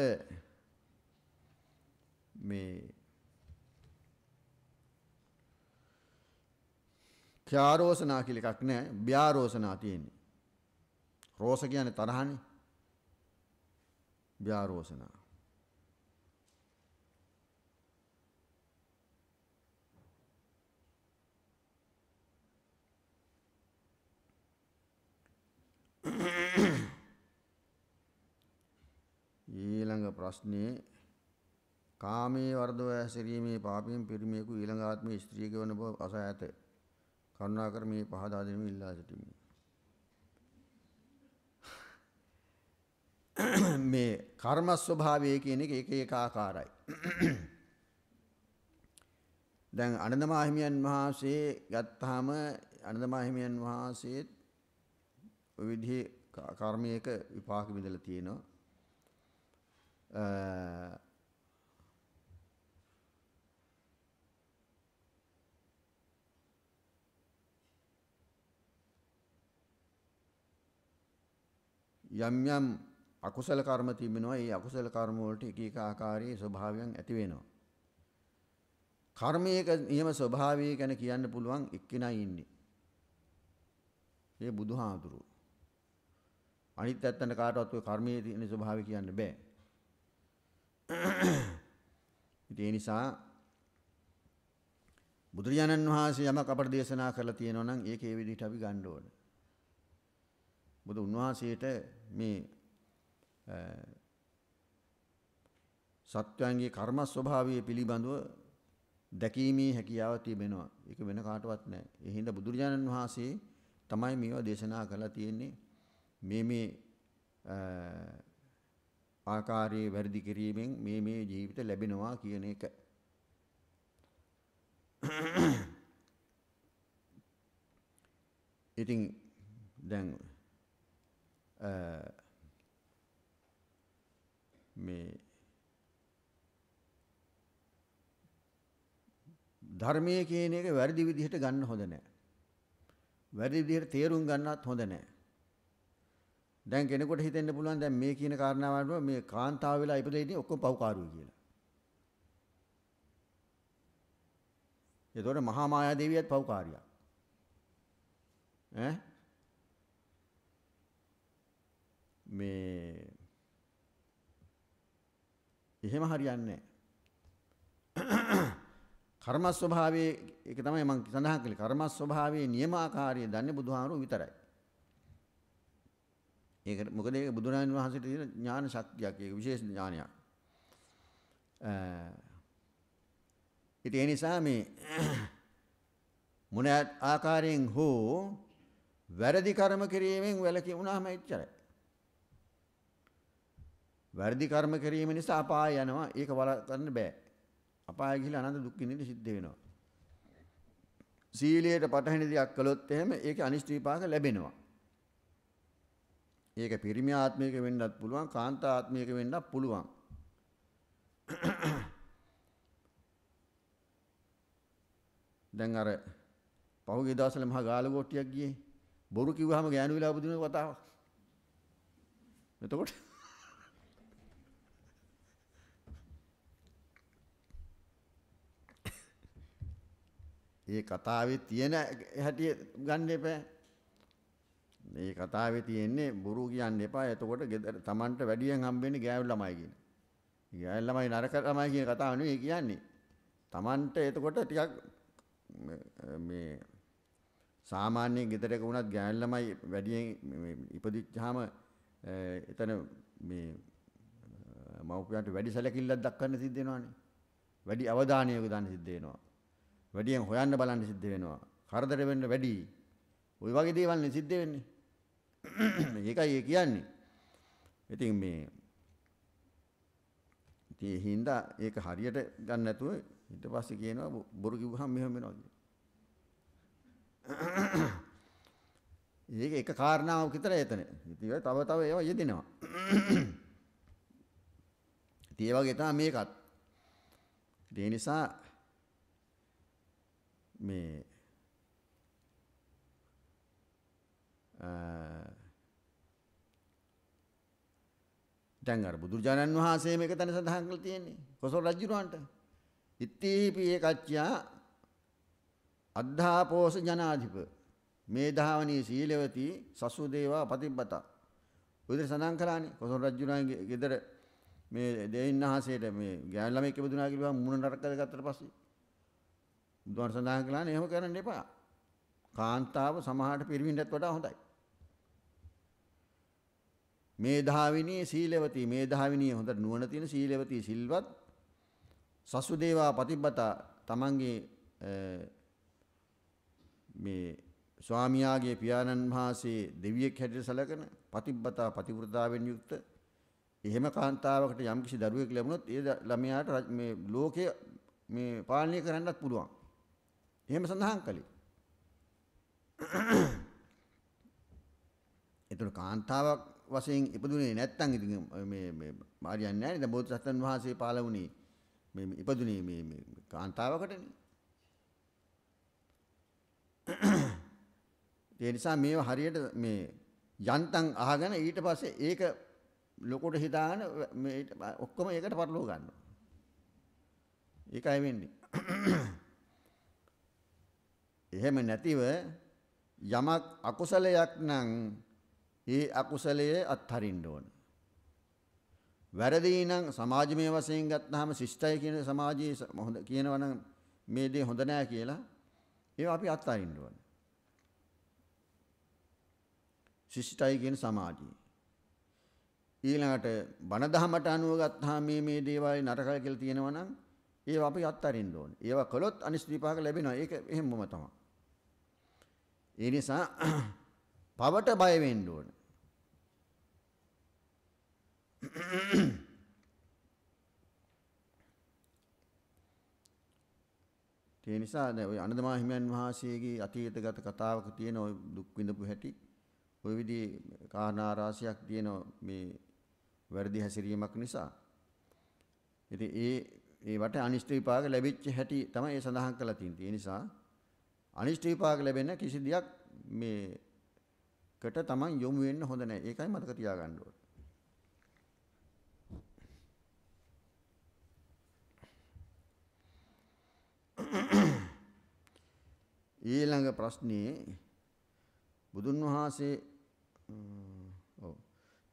[SPEAKER 1] මේ ක්‍යාරෝසනා කියලා එකක් නැහැ ව්‍යාරෝසනා තියෙන්නේ. රෝස කියන්නේ තරහනේ. ව්‍යාරෝසනා. ඊළඟ ප්‍රශ්නේ කාමයේ වර්ධව හැසිරීමේ පාපයෙන් පිරිමියෙකු ඊළඟ ආත්මයේ ස්ත්‍රියක වන බව අසා ඇත. කරුණාකර මේ පහදා දෙනු ඉල්ලා සිටිමි. *coughs* මේ කර්ම ස්වභාවය කියන එක එක එක ආකාරයි. *coughs* දැන් අනන්දමා හිමියන් වහන්සේ ගත්තාම අනන්දමා හිමියන් වහන්සේත් ඔය විදිහේ කර්මයක විපාක විඳලා තියෙනවා. Uh, යම් යම් අකුසල කර්ම තිබෙනවා. ඒ අකුසල කර්ම වලට එක එක ආකාරයේ ස්වභාවයන් ඇති වෙනවා. කර්මයක නියම ස්වභාවය ගැන කියන්න පුළුවන් එක්කෙනයි ඉන්නේ. ඒ බුදුහාඳුරු. අනිත් පැත්තට කාටවත් ඔය කර්මයේ තියෙන ස්වභාවය කියන්න බෑ. *clears throat* ඒ නිසා බුදුරජාණන් වහන්සේ යමක් අපට දේශනා කරලා තියෙනවා නම් ඒක ඒ විදිහට අපි ගන්න ඕනේ. බුදු උන්වහන්සේට මේ සත්වයන්ගේ කර්ම ස්වභාවය පිළිබඳව දැකීමේ හැකියාව තිබෙනවා. ඒක වෙන කාටවත් නැහැ. ඒ හින්දා බුදුරජාණන් වහන්සේ තමයි මේවා දේශනා කරලා තියෙන්නේ. මේ මේ ආකාරයේ වැඩි කිරීමෙන් මේ මේ ජීවිත ලැබෙනවා කියන එක. ඉතින් දැන් මේ ධර්මයේ කියන එක වැරදි විදිහට ගන්න හොඳ නැහැ. වැරදි විදිහට තේරුම් ගන්නත් හොඳ නැහැ. දැන් කෙනෙකුට හිතෙන්න පුළුවන් දැන් මේ කියන කාරණාව මේ කාන්තාව වෙලා ඉපදෙන්නේ ඔක්කොම පව්කාරුයි කියලා. ඒතකොට මහා මායා දේවියත් පව්කාරියක්. ඈ මේ එහෙම හරියන්නේ නැහැ. *coughs* කර්ම ස්වභාවයේ ඒක තමයි මම සඳහන් කළේ කර්ම ස්වභාවයේ නියමාකාරය දන්නේ බුදුහාමුදුරුවෝ විතරයි. ඒක මොකද ඒක බුදුරජාණන් වහන්සේට තියෙන ඥාන ශක්තියක් ඒක විශේෂ ඥානයක්. ඉතින් ඒ නිසා මේ *clears throat* මොන ආකාරයෙන් හෝ වැරදි කර්ම කිරීමෙන් වැළකීුණාම එච්චරයි. වැරදි කර්ම කිරීම නිසා අපාය යනවා. ඒක වළක්වන්න බෑ. අපාය ගිහිලා අනන්ත දුක් විඳින්න සිද්ධ වෙනවා. සීලයට පටහැනි දෙයක් කළොත් එහෙම ඒකේ අනිෂ්ට විපාක ලැබෙනවා. ඒක පිරිමි ආත්මයක වෙන්නත් පුළුවන්, කාන්තා ආත්මයක වෙන්නත් පුළුවන්. දැන් අර පහුගිය දවස්වල මහා ගාලගෝට්ටියක් ගියේ බොරු කිව්වහම ගෑනු වෙලා උපදින කතාවක්. එතකොට *laughs* ඒ කතාවේ තියෙන හැටි ගන්න එපා. මේ කතාවේ තියෙන්නේ බොරු කියන්න එපා. එතකොට ගෙදර Tamanට වැඩියෙන් හම්බෙන්නේ ගෑනු ළමයි කියන. ගෑනු ළමයි නරක ළමයි කියන කතාව නෙවෙයි කියන්නේ. Tamanට එතකොට ටිකක් මේ සාමාන්‍යයෙන් ගෙදරක වුණත් ගෑනු ළමයි වැඩියෙන් ඉපදිච්චාම එතන මේ මව්පියන්ට වැඩි සැලකිල්ලක් දක්වන්න සිද්ධ වෙනවානේ. වැඩි අවධානයක් දාන්න සිද්ධ වෙනවා. වැඩියෙන් හොයන්න බලන්න සිද්ධ වෙනවා. කරදර වෙන්න වැඩි. ওই වගේ දේවල් නේ සිද්ධ වෙන්නේ. *clears throat* ඒකයි ඒ කියන්නේ. ඉතින් මේ ඉතින් ඒ හින්දා ඒක හරියට ගන්න නැතුව ඊට පස්සේ කියනවා බොරු කිව්වහම මෙහෙම වෙනවා කියලා. *clears throat* ඒක එක කාරණාවක් විතරයි එතන. ඉතින් තව තව ඒවා යෙදෙනවා. *clears throat* ඉතින් ඒ වගේ තමයි මේකත්. ඒ නිසා මේ දැන් අර බුදුරජාණන් වහන්සේ මේක තන සඳහන් කරලා තියෙන්නේ. කොසල් රජුරවන්ට. ඉත්තේපි ඒකච්චා අද්ධාපෝස ජනාධිප. මේ ධාවනී සීලවති සසුදේවා පතිබ්බත. උදේ සඳහන් කළානේ කොසල් රජුරන්ගේ ගෙදර මේ දෙයින්හසේට මේ ගෑන් ළමෙක් ඉපදුනා කියලා මුණ නරක කරගත්තට පස්සේ. බුදුන් සඳහන් කළානේ එහෙම කරන්න එපා. කාන්තාව සමහරට පිරිමින්ටත් වඩා හොඳයි. මේ ධාවිනී සීලවති මේ ධාවිනී හොඳට නුවණ තියෙන සීලවති සිල්වත් සසුදේවා පතිබ්බතා තමන්ගේ මේ ස්වාමියාගේ පියාණන් වහන්සේ දෙවියෙක් හැටියට සැලකෙන පතිබ්බතා පතිවෘතාවෙන් යුක්ත එහෙම කාන්තාවකට යම්කිසි දරුවෙක් ලැබුණොත් ඒ ළමයාට මේ ලෝකය මේ පාලනය කරන්නත් පුළුවන්. එහෙම සඳහන් කළේ. ඒතර කාන්තාවක් වශයෙන් ඉපදුනේ නැත්තම් ඉතින් මේ මේ මාරියන්නේ නැහැ නේද බෝධිසත්වයන් වහන්සේ පාල වුණේ මේ ඉපදුනේ මේ මේ කාන්තාවකටනේ. *clears throat* ඒ නිසා මේව හරියට මේ යන්තම් අහගෙන ඊට පස්සේ ඒක ලොකොට හිතාගෙන මේ ඔක්කොම ඒකට පටලව ගන්නවා. ඒකයි වෙන්නේ. *clears throat* එහෙම නැතිව යමක් අකුසලයක් නම් ඒ අකුසලයේ අත්හරින්න ඕන. වැරදි නම් සමාජමය වශයෙන් ගත්තාම ශිෂ්ටයි කියන සමාජයේ හොඳ කියනවා නම් මේ දේ හොඳ නෑ කියලා ඒවා අපි අත්හරින්න ඕන. ශිෂ්ටයි කියන සමාජයේ ඊළඟට බණ දහමට අනුව ගත්තාම මේ මේ දේවල් නරකයි කියලා තියෙනවා නම් ඒවා අපි අත්හරින්න ඕනේ. ඒවා කළොත් අනිෂ්ට විපාක ලැබෙනවා. ඒක එහෙමම තමයි. ඒ නිසා *clears throat* පවට බය වෙන්න ඕනේ. *coughs* ඒ නිසා දැන් ওই අනදමා හිමියන් වහන්සේගේ අතීතගත කතාවක තියෙන ওই දුක් විඳපු හැටි ওই විදිහේ කාරණා රාශියක් තියෙන මේ වැරදි හැසිරීමක් නිසා. ඉතින් ඒ ඒවට අනිෂ්ට විපාක ලැබිච්ච හැටි තමයි ඒ සඳහන් කරලා තියෙන්නේ. ඒ නිසා අනිෂ්ට විපාක ලැබෙන කිසි දෙයක් මේ කට Taman යොමු වෙන්න හොඳ නැහැ. ඒකයි මතක තියාගන්න ඕනේ. ඊළඟ ප්‍රශ්නේ බුදුන් වහන්සේ ඔව්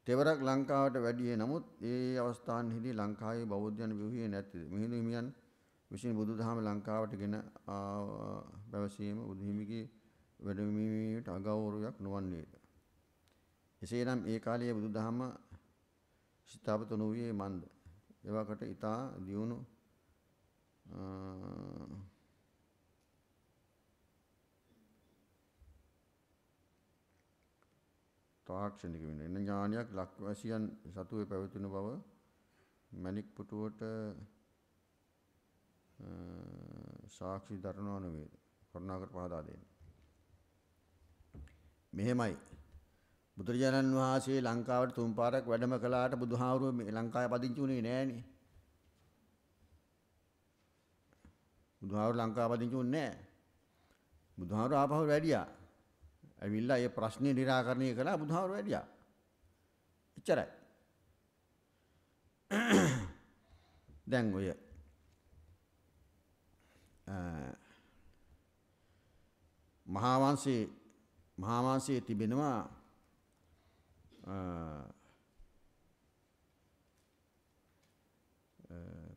[SPEAKER 1] තෙවරක් ලංකාවට වැඩියේ නමුත් ඒ අවස්ථාන්හිදී ලංකාවේ බෞද්ධයන් විවුහියේ නැතිද මිහිඳු හිමියන් විසින් බුදුදහම ලංකාවට ගෙන පැවසීම බුදුහිමිගේ වැඩමීමට අගෞරවයක් නොවන්නේද එසේනම් ඒ කාලයේ බුදුදහම ස්ථාපිත නොවියේ මන්ද. එවකට ඊතා දියුණු තාක්ෂණික වෙන එන ඥානයක් ලක්වැසියන් සතුවේ පැවතුන බව මණික් පුටුවට සාක්ෂි දරනවා නෙවෙයි කරුණාකර පහදා දෙන්න. මෙහෙමයි බුදුරජාණන් වහන්සේ ලංකාවට තුන් පාරක් වැඩම කළාට බුදුහාමුදුරුවෝ මේ ලංකාවේ පදිංචි වුණේ නෑනේ. බුදුහාමුදුරුවෝ ලංකාව පදිංචි වුණේ නෑ. බුදුහාමුදුරුවෝ ආපහු වැඩියා. ඇවිල්ලා ඒ ප්‍රශ්නේ निराකරණය කළා බුදුහාමුදුරුවෝ වැඩියා. එච්චරයි. *coughs* දැන් ඔය මහා වංශේ මහා වංශයේ තිබෙනවා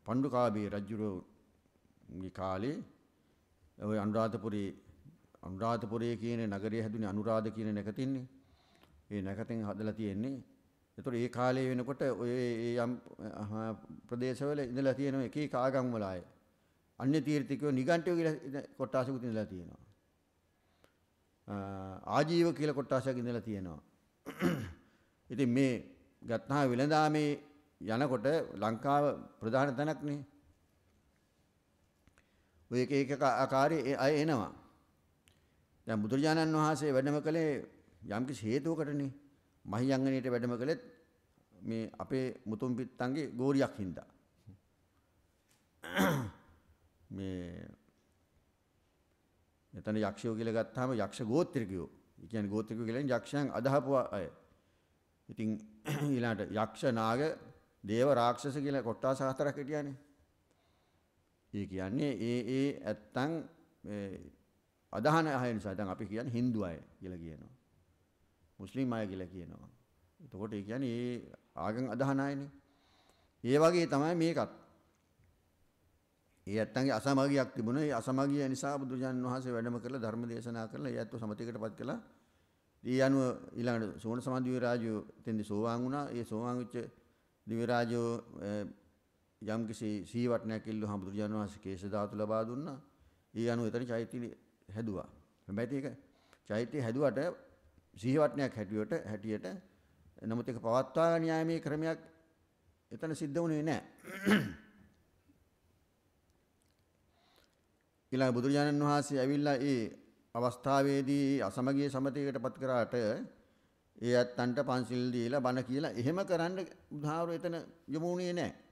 [SPEAKER 1] පණ්ඩුකාභී රජුගේ කාලේ ඔය අනුරාධපුරේ අනුරාධපුරයේ කියන නගරය හැදුනේ අනුරාධ කියන නැකතින්නේ. ඒ නැකතෙන් හදලා තියෙන්නේ. ඒතකොට ඒ කාලේ වෙනකොට ඔය ඒ යම් ප්‍රදේශවල ඉඳලා තියෙන එක එක ආගම් වල අය. අන්‍ය තීර්ථිකයෝ නිගණ්ඨයෝ කියලා කොටාසකුත් ඉඳලා තියෙනවා. ආජීව කියලා කොටාසයක් ඉඳලා තියෙනවා. ඉතින් මේ ගත්තා විලඳාමේ යනකොට ලංකාව ප්‍රධාන තැනක් නේ. ඔය එක එක ආකාරයේ අය එනවා. දැන් බුදුරජාණන් වහන්සේ වැඩම කළේ යම්කිසි හේතුවකටනේ. මහියංගනේට වැඩම කළෙත් මේ අපේ මුතුන් පිත්තන්ගේ ගෝරියක් හින්දා. *coughs* මේ එතන යක්ෂයෝ කියලා ගත්තාම යක්ෂ ගෝත්‍රිකයෝ. ඒ කියන්නේ ගෝත්‍රිකයෝ කියන්නේ යක්ෂයන් අදහපු අය. ඉතින් *coughs* ඊළඟට යක්ෂ නාග දේව රාක්ෂස කියලා කොටස් හතරක් හිටියානේ. ඒ කියන්නේ ඒ ඒ ඇත්තන් අදහන අය නිසා දැන් අපි කියන්නේ Hindu අය කියලා කියනවා. මුස්ලිම් අය කියලා කියනවා. එතකොට ඒ කියන්නේ ඒ ආගම් අදහන අයනේ. ඒ වගේ තමයි මේකත්. ඒ ඇත්තන්ගේ අසමගියක් තිබුණා. ඒ අසමගිය නිසා බුදුරජාණන් වහන්සේ වැඩම කරලා ධර්ම දේශනා කරලා ඒ ඇත්ත සමතිකටපත් කළා. ඊ අනුව ඊළඟට සෝන සමාධි දිව්‍ය රාජ්‍යෝ එතෙන්දි සෝවාන් වුණා. ඒ සෝවාන් වෙච්ච දිව්‍ය රාජ්‍යෝ යම්කිසි සීවටනයක් ඉල්ලුවා බුදුරජාණන් වහන්සේ කේශ ධාතු ලබා දුන්නා. ඊ අනුව එතන චෛත්‍ය හැදුවා. හැබැයි ඒක චෛත්‍ය හැදුවට සිහිවටනයක් හැටියට හැටියට නමුත් ඒක පවත්වා න්යායමේ ක්‍රමයක් එතන සිද්ධ වුණේ නැහැ. *clears throat* ඊළඟ බුදුරජාණන් වහන්සේ ඇවිල්ලා ඒ අවස්ථාවේදී අසමගිය සමතයකටපත් කරාට ඒ ඇත්තන්ට පන්සිල් දීලා බණ කියලා එහෙම කරන්න බුදුහාමුදුරුවෝ එතන යොමු වුණේ නැහැ.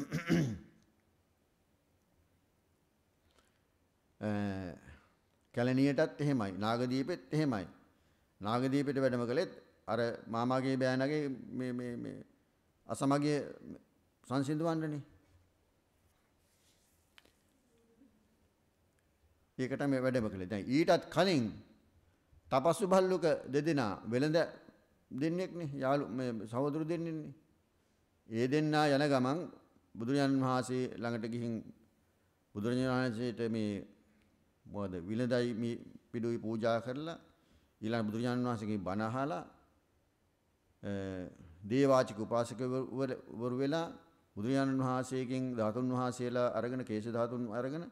[SPEAKER 1] *clears throat* කැලණියටත් එහෙමයි. නාගදීපෙත් එහෙමයි. නාගදීපෙට වැඩම කළෙත් අර මාමාගේ බෑනගේ මේ මේ මේ අසමගිය සංසිඳවන්නනේ ඒකට මේ වැඩම කළේ. දැන් ඊටත් කලින් තපස්සු බල්ලුක දෙදෙනා වෙළඳ දෙන්නෙක්නේ. යාළු මේ සහෝදරු දෙන්නෙන්නේ ඒ දෙන්නා යන ගමන් බුදුරජාණන් වහන්සේ ළඟට ගිහින් බුදුරජාණන් වහන්සේට මේ මොකද විලඳයි මේ පිඩුයි පූජා කරලා ඊළඟ බුදුරජාණන් වහන්සේගේ බණ අහලා දේවාචික උපාසකවරු වෙලා බුදුරජාණන් වහන්සේගෙන් ධාතුන් වහන්සේලා අරගෙන කේශ ධාතුන් අරගෙන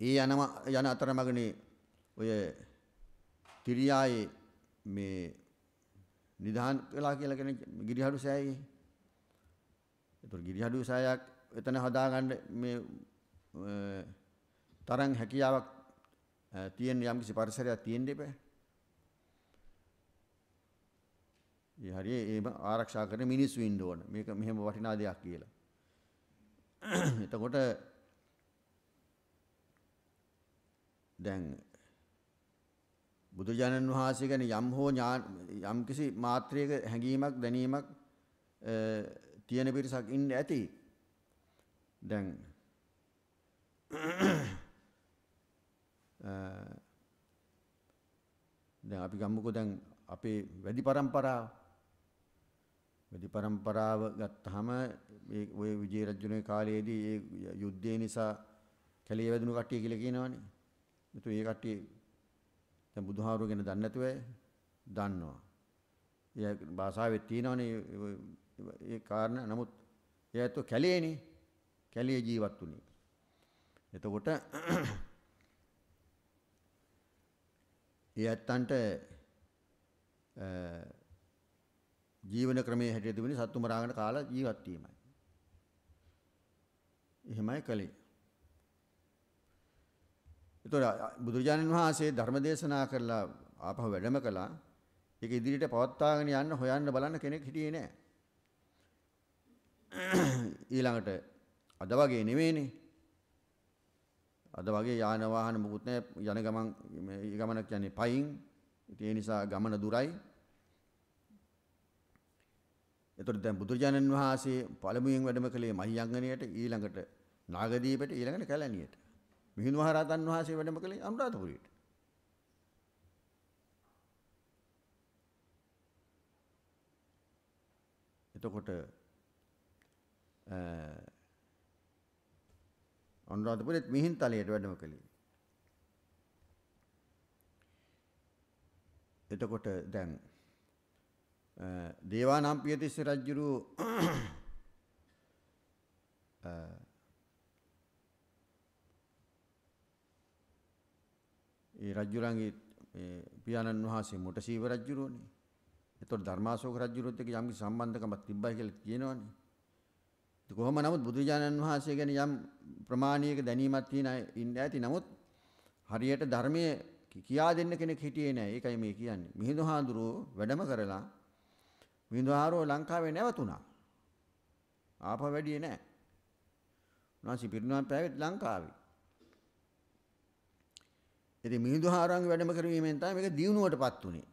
[SPEAKER 1] ඒ යනම යන අතරමඟනේ ඔය තිරියායේ මේ නිධාන කළා කියලා කෙනෙක් ගිරිහඩු සෑයේ. ඒතර ගිරිහඩු සෑයක් එතන හදාගන්න මේ තරම් හැකියාවක් තියෙන යම්කිසි පරිසරයක් තියෙන්න එපා. ඒ හරිය ඒම ආරක්ෂා කරන මිනිස්සු ඉන්න ඕන. මේක මෙහෙම වටිනා දෙයක් කියලා. එතකොට දැන් බුදුජානන් වහන්සේ ගැන යම් හෝ යම් කිසි මාත්‍රයක හැඟීමක් දැනීමක් තියෙන පිරිසක් ඉන්න ඇති. දැන් දැන් අපි ගම්මුකෝ දැන් අපේ වැඩි પરම්පරාව වැඩි પરම්පරාව ගත්තාම මේ ඔය විජේ රජුගේ කාලයේදී ඒ යුද්ධය නිසා කැළේ වැදුණු කට්ටිය කියලා කියනවනේ. මෙතු ඒ කට්ටිය දැන් බුදුහාමුදුරුවෝ ගැන දන්නේ නැතුව දන්නවා. ඒ භාෂාවේ තියෙනවනේ ඒ කාරණා. නමුත් එයාත් කැලියේනේ. කැලියේ ජීවත් වුණේ. එතකොට *clears throat* ඒ ඇත්තන්ට ජීවන ක්‍රමයේ හැටියට තිබුණේ සත්තු මරාගෙන කාලා ජීවත් වීමයි. එහෙමයි කලේ. ඒතකොට බුදුරජාණන් වහන්සේ ධර්ම දේශනා කරලා ආපහු වැඩම කළා. ඒක ඉදිරියට පවත්වාගෙන යන්න හොයන්න බලන්න කෙනෙක් හිටියේ නෑ. *clears throat* ඊළඟට අද වගේ නෙවෙයිනේ. අද වගේ යාන වාහන මුකුත් නෑ යන ගමන් මේ ගමන කියන්නේ පයින්. ඒ නිසා ගමන දුරයි. එතකොට දැන් බුදුරජාණන් වහන්සේ පළමුවෙන් වැඩම කළේ මහියංගණයට ඊළඟට නාගදීපට ඊළඟට කැලණියට. මිහිඳු මහරහතන් වහන්සේ වැඩම කළේ අනුරාධපුරයට. එතකොට අනුරාධපුරෙත් මිහින්තලයට වැඩම කළේ. එතකොට දැන් දේවානම්පියතිස්ස රජුරු *coughs* ඒ රජුරන්ගේ පියාණන් වහන්සේ මොටසීව රජුරෝනේ. එතකොට ධර්මාශෝක රජුරුත් එක්ක යම් සම්බන්ධකමක් තිබ්බයි කියලා කියනවනේ. ඒක කොහොම නමුත් බුදුරජාණන් වහන්සේ ගැන යම් ප්‍රමාණයක දැනීමක් තියෙන ඉන්න ඇති. නමුත් හරියට ධර්මයේ කියා දෙන්න කෙනෙක් හිටියේ නැහැ. ඒකයි මේ කියන්නේ. මිහිඳු හාඳුරෝ වැඩම කරලා මිහිඳු හාරෝ ලංකාවේ නැවතුණා. ආපහු වැඩියේ නැහැ. උන්වහන්සේ පිරිනුවම් පෑවෙත් ලංකාවේ. ඉතින් මිහිඳු හාරංග වැඩම කරවීමෙන් තමයි මේක දියුණුවටපත් උනේ.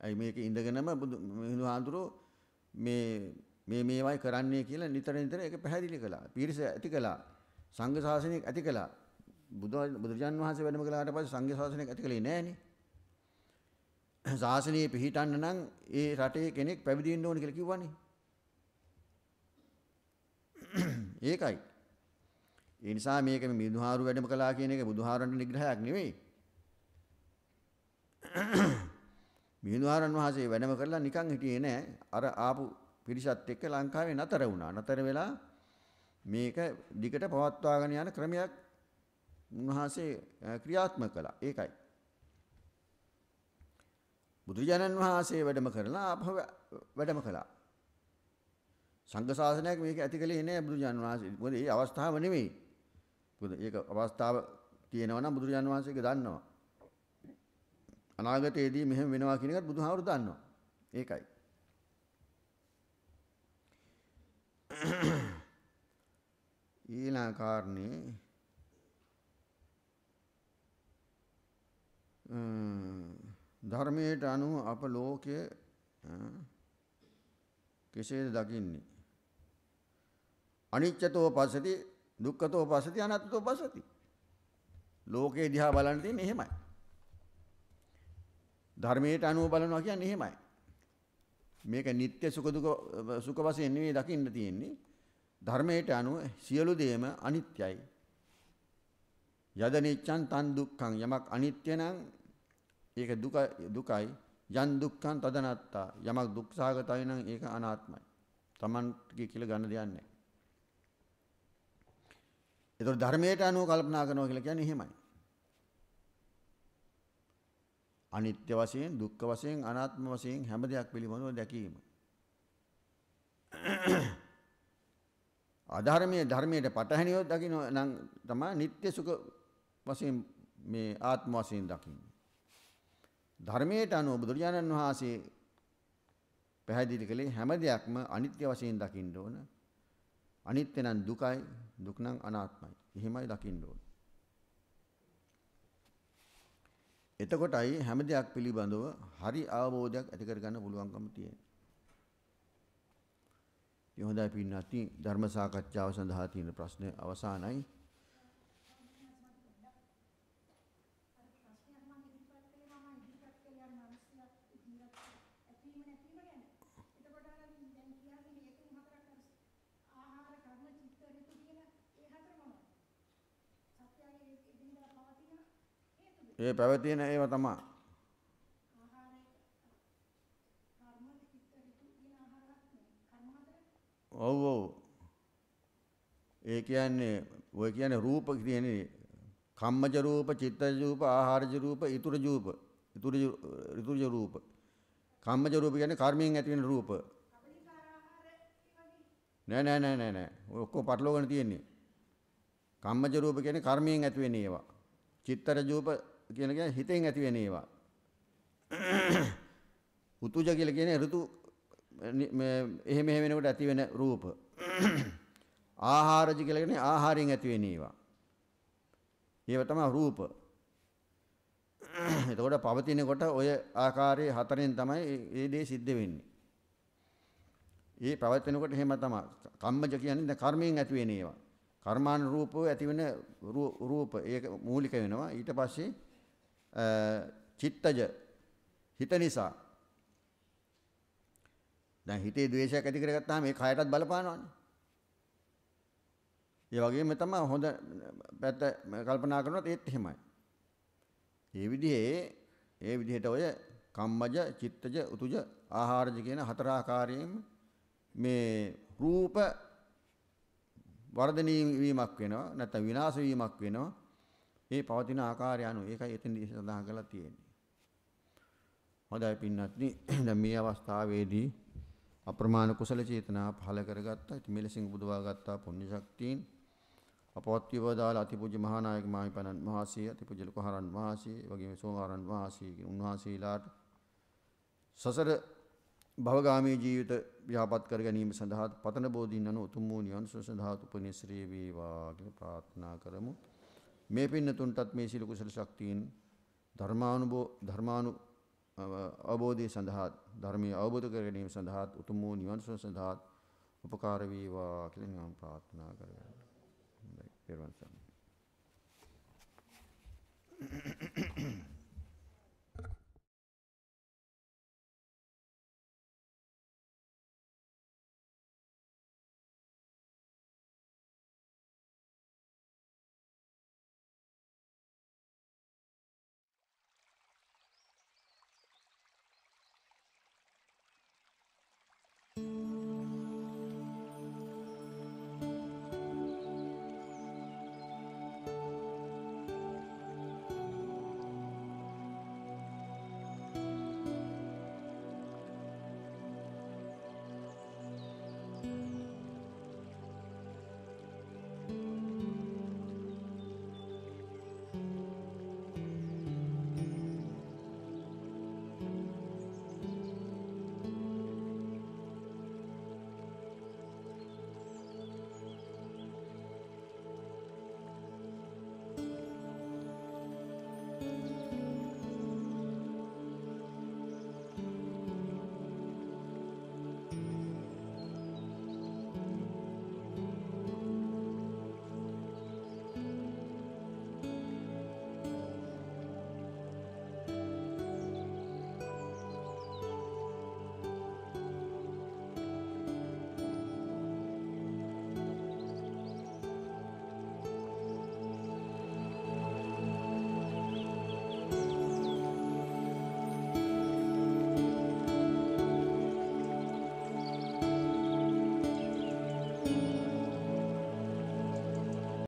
[SPEAKER 1] අයි මේක ඉඳගෙනම මිහිඳු හාඳුරෝ මේ මේ මේවයි කරන්නේ කියලා නිතර නිතර ඒක පැහැදිලි කළා. පීරිස ඇති කළා. සංඝ ශාසනය ඇති කළා. බුදු බුදුරජාන් වහන්සේ වැඩම කළාට පස්සේ සංඝ ශාසනය ඇති කළේ නෑනේ. ශාසනයේ පිහිටන්න නම් ඒ රටේ කෙනෙක් පැවිදි වෙන්න ඕන කියලා කිව්වනේ. ඒකයි. ඒ නිසා මේක මේ බුදුහාරු වැඩම කළා කියන එක බුදුහාරන්ට නිග්‍රහයක් නෙවෙයි. *coughs* මිහිඳුහාරන් වහන්සේ වැඩම කරලා නිකන් හිටියේ නෑ. අර ආපු පිරිසත් එක්ක ලංකාවේ නතර වුණා. නතර වෙලා මේක දිගට පවත්වාගෙන යන ක්‍රමයක් උන්වහන්සේ ක්‍රියාත්මක කළා. ඒකයි. බුදුජානන් වහන්සේ වැඩම කරලා ආපහු වැඩම කළා. සංඝ ශාසනයක් මේක ඇති කලේ නෑ බුදුජානන් වහන්සේ. මොකද ඒ අවස්ථාව නෙමෙයි. මොකද ඒක අවස්ථාව තියෙනවා නම් බුදුරජාණන් වහන්සේක දන්නවා. අනාගතයේදී මෙහෙම වෙනවා කියන එකත් බුදුහාමුදුරු දන්නවා. ඒකයි. ඊළඟ කාරණේ ධර්මයට අනුව අප ලෝකයේ කෙසේද දකින්නේ අනිච්චතෝ පසති දුක්ඛතෝ පසති අනත්තතෝ පසති. ලෝකේ දිහා බලන්න තියෙන්නේ එහෙමයි. ධර්මයට අනුව බලනවා කියන්නේ එහෙමයි. මේක නিত্য සුඛ දුක සුඛ වශයෙන් නෙවෙයි දකින්න තියෙන්නේ. ධර්මයට අනුව සියලු දේම අනිත්‍යයි. යද නිච්ඡන් තන් දුක්ඛං යමක් අනිත්‍ය නම් ඒක දුක දුකයි. යන් දුක්ඛං තදනත්තා යමක් දුක්සහගතයි නම් ඒක අනාත්මයි. Tamanගේ කියලා ගන්න දෙයක් නැහැ. ඒතකොට ධර්මයට අනුව කල්පනා කරනවා කියලා කියන්නේ එහෙමයි. අනිත්‍ය වශයෙන්, දුක්ඛ වශයෙන්, අනාත්ම වශයෙන් හැම දෙයක් පිළිබඳව දැකීම. අධර්මයේ ධර්මයට පටහැනියොත් දකින්න නම් තමයි නিত্য සුඛ වශයෙන් මේ ආත්ම වශයෙන් දකින්නේ. ධර්මයට අනුව බුදුරජාණන් වහන්සේ පැහැදිලි කළේ හැම දෙයක්ම අනිත්‍ය වශයෙන් දකින්න ඕන. අනිත්‍ය නම් දුකයි, දුක් නම් අනාත්මයි. එහෙමයි දකින්න ඕන. එතකොටයි හැම දෙයක් පිළිබඳව හරි අවබෝධයක් ඇති කරගන්න පුළුවන්කම තියෙන්නේ. ඉතින් හොඳයි පින්නත්නි ධර්ම සාකච්ඡාව සඳහා තියෙන ප්‍රශ්න අවසానයි. ඒ පැවතින ඒවා තමයි. ඔව් ඔව්. ඒ කියන්නේ ඔය කියන්නේ රූප කියන්නේ කම්මජ රූප, චිත්තජ රූප, ආහාරජ රූප, ඉතුරු රූප, ඉතුරු ඍතුජ රූප. කම්මජ රූප කියන්නේ කර්මයෙන් ඇති වෙන රූප. නෑ නෑ නෑ නෑ නෑ. ඔය ඔක්කොම පටලවගෙන තියෙන්නේ. කම්මජ රූප කියන්නේ කර්මයෙන් ඇති වෙන ඒවා. චිත්තජ රූප කියලා කියන්නේ හිතෙන් ඇති වෙන ඒවා. *coughs* උතුජ කියලා කියන්නේ ඍතු එහෙම එහෙම වෙනකොට ඇති වෙන රූප. *coughs* ආහාරජ කියලා කියන්නේ ආහාරයෙන් ඇති වෙන ඒවා. ඒව තමයි රූප. *coughs* එතකොට පවතිනකොට ඔය ආකාරයේ හතරෙන් තමයි මේ දේ සිද්ධ වෙන්නේ. ඒ පවතිනකොට එහෙම තමයි. කම්මජ කියන්නේ දැන් කර්මයෙන් ඇති වෙන ඒවා. කර්මාන රූපව ඇති වෙන රූප ඒක මූලික වෙනවා. ඊට පස්සේ චිත්තජ හිත නිසා දැන් හිතේ ද්වේෂයක් ඇති කරගත්තාම ඒ කයටත් බලපානවනේ. ඒ වගේම තමයි හොඳ පැත්ත කල්පනා කරනොත් ඒත් එහෙමයි. ඒ විදිහේ ඒ විදිහට ඔය කම්මජ, චිත්තජ, උතුජ, ආහාරජ කියන හතර ආකාරයෙන් මේ රූප වර්ධනී වීමක් වෙනවා නැත්නම් විනාශ වීමක් වෙනවා ඒ පවතින ආකාරය අනුව ඒකයි එතනදී සඳහන් කරලා තියෙන්නේ. හොඳයි පින්වත්නි *clears throat* දැන් මේ අවස්ථාවේදී අප්‍රමාණ කුසල චේතනා පහල කරගත්තා. ඉතින් මෙලෙසින් බුදවා ගත්තා පුණ්‍ය ශක්තියින් අපවත් විවදාල අතිපූජ්‍ය මහානායක මාහිපනන් මහසී අතිපූජ්‍ය ලොකහරන් මහසී වගේම සෝමහරන් මහසී උන්වහන්සේලාට සසර භවගාමී ජීවිත ව්‍යාපත් කර ගැනීම සඳහා පතන බෝධින් අනු උතුම් වූ නිවන් සුව සඳහා උපනිශ්‍රේ වේවා කියලා ප්‍රාර්ථනා කරමු. මේ පින්නතුන්ටත් මේ සීල කුසල ශක්තියින් ධර්මානුභව ධර්මානු අවබෝධය සඳහා ධර්මයේ අවබෝධ කර ගැනීම සඳහා උතුම් වූ නිවන් සුව සඳහා උපකාර වේවා කියලා මම ප්‍රාර්ථනා කරනවා. හොඳයි. පෙරවන් සම්මා.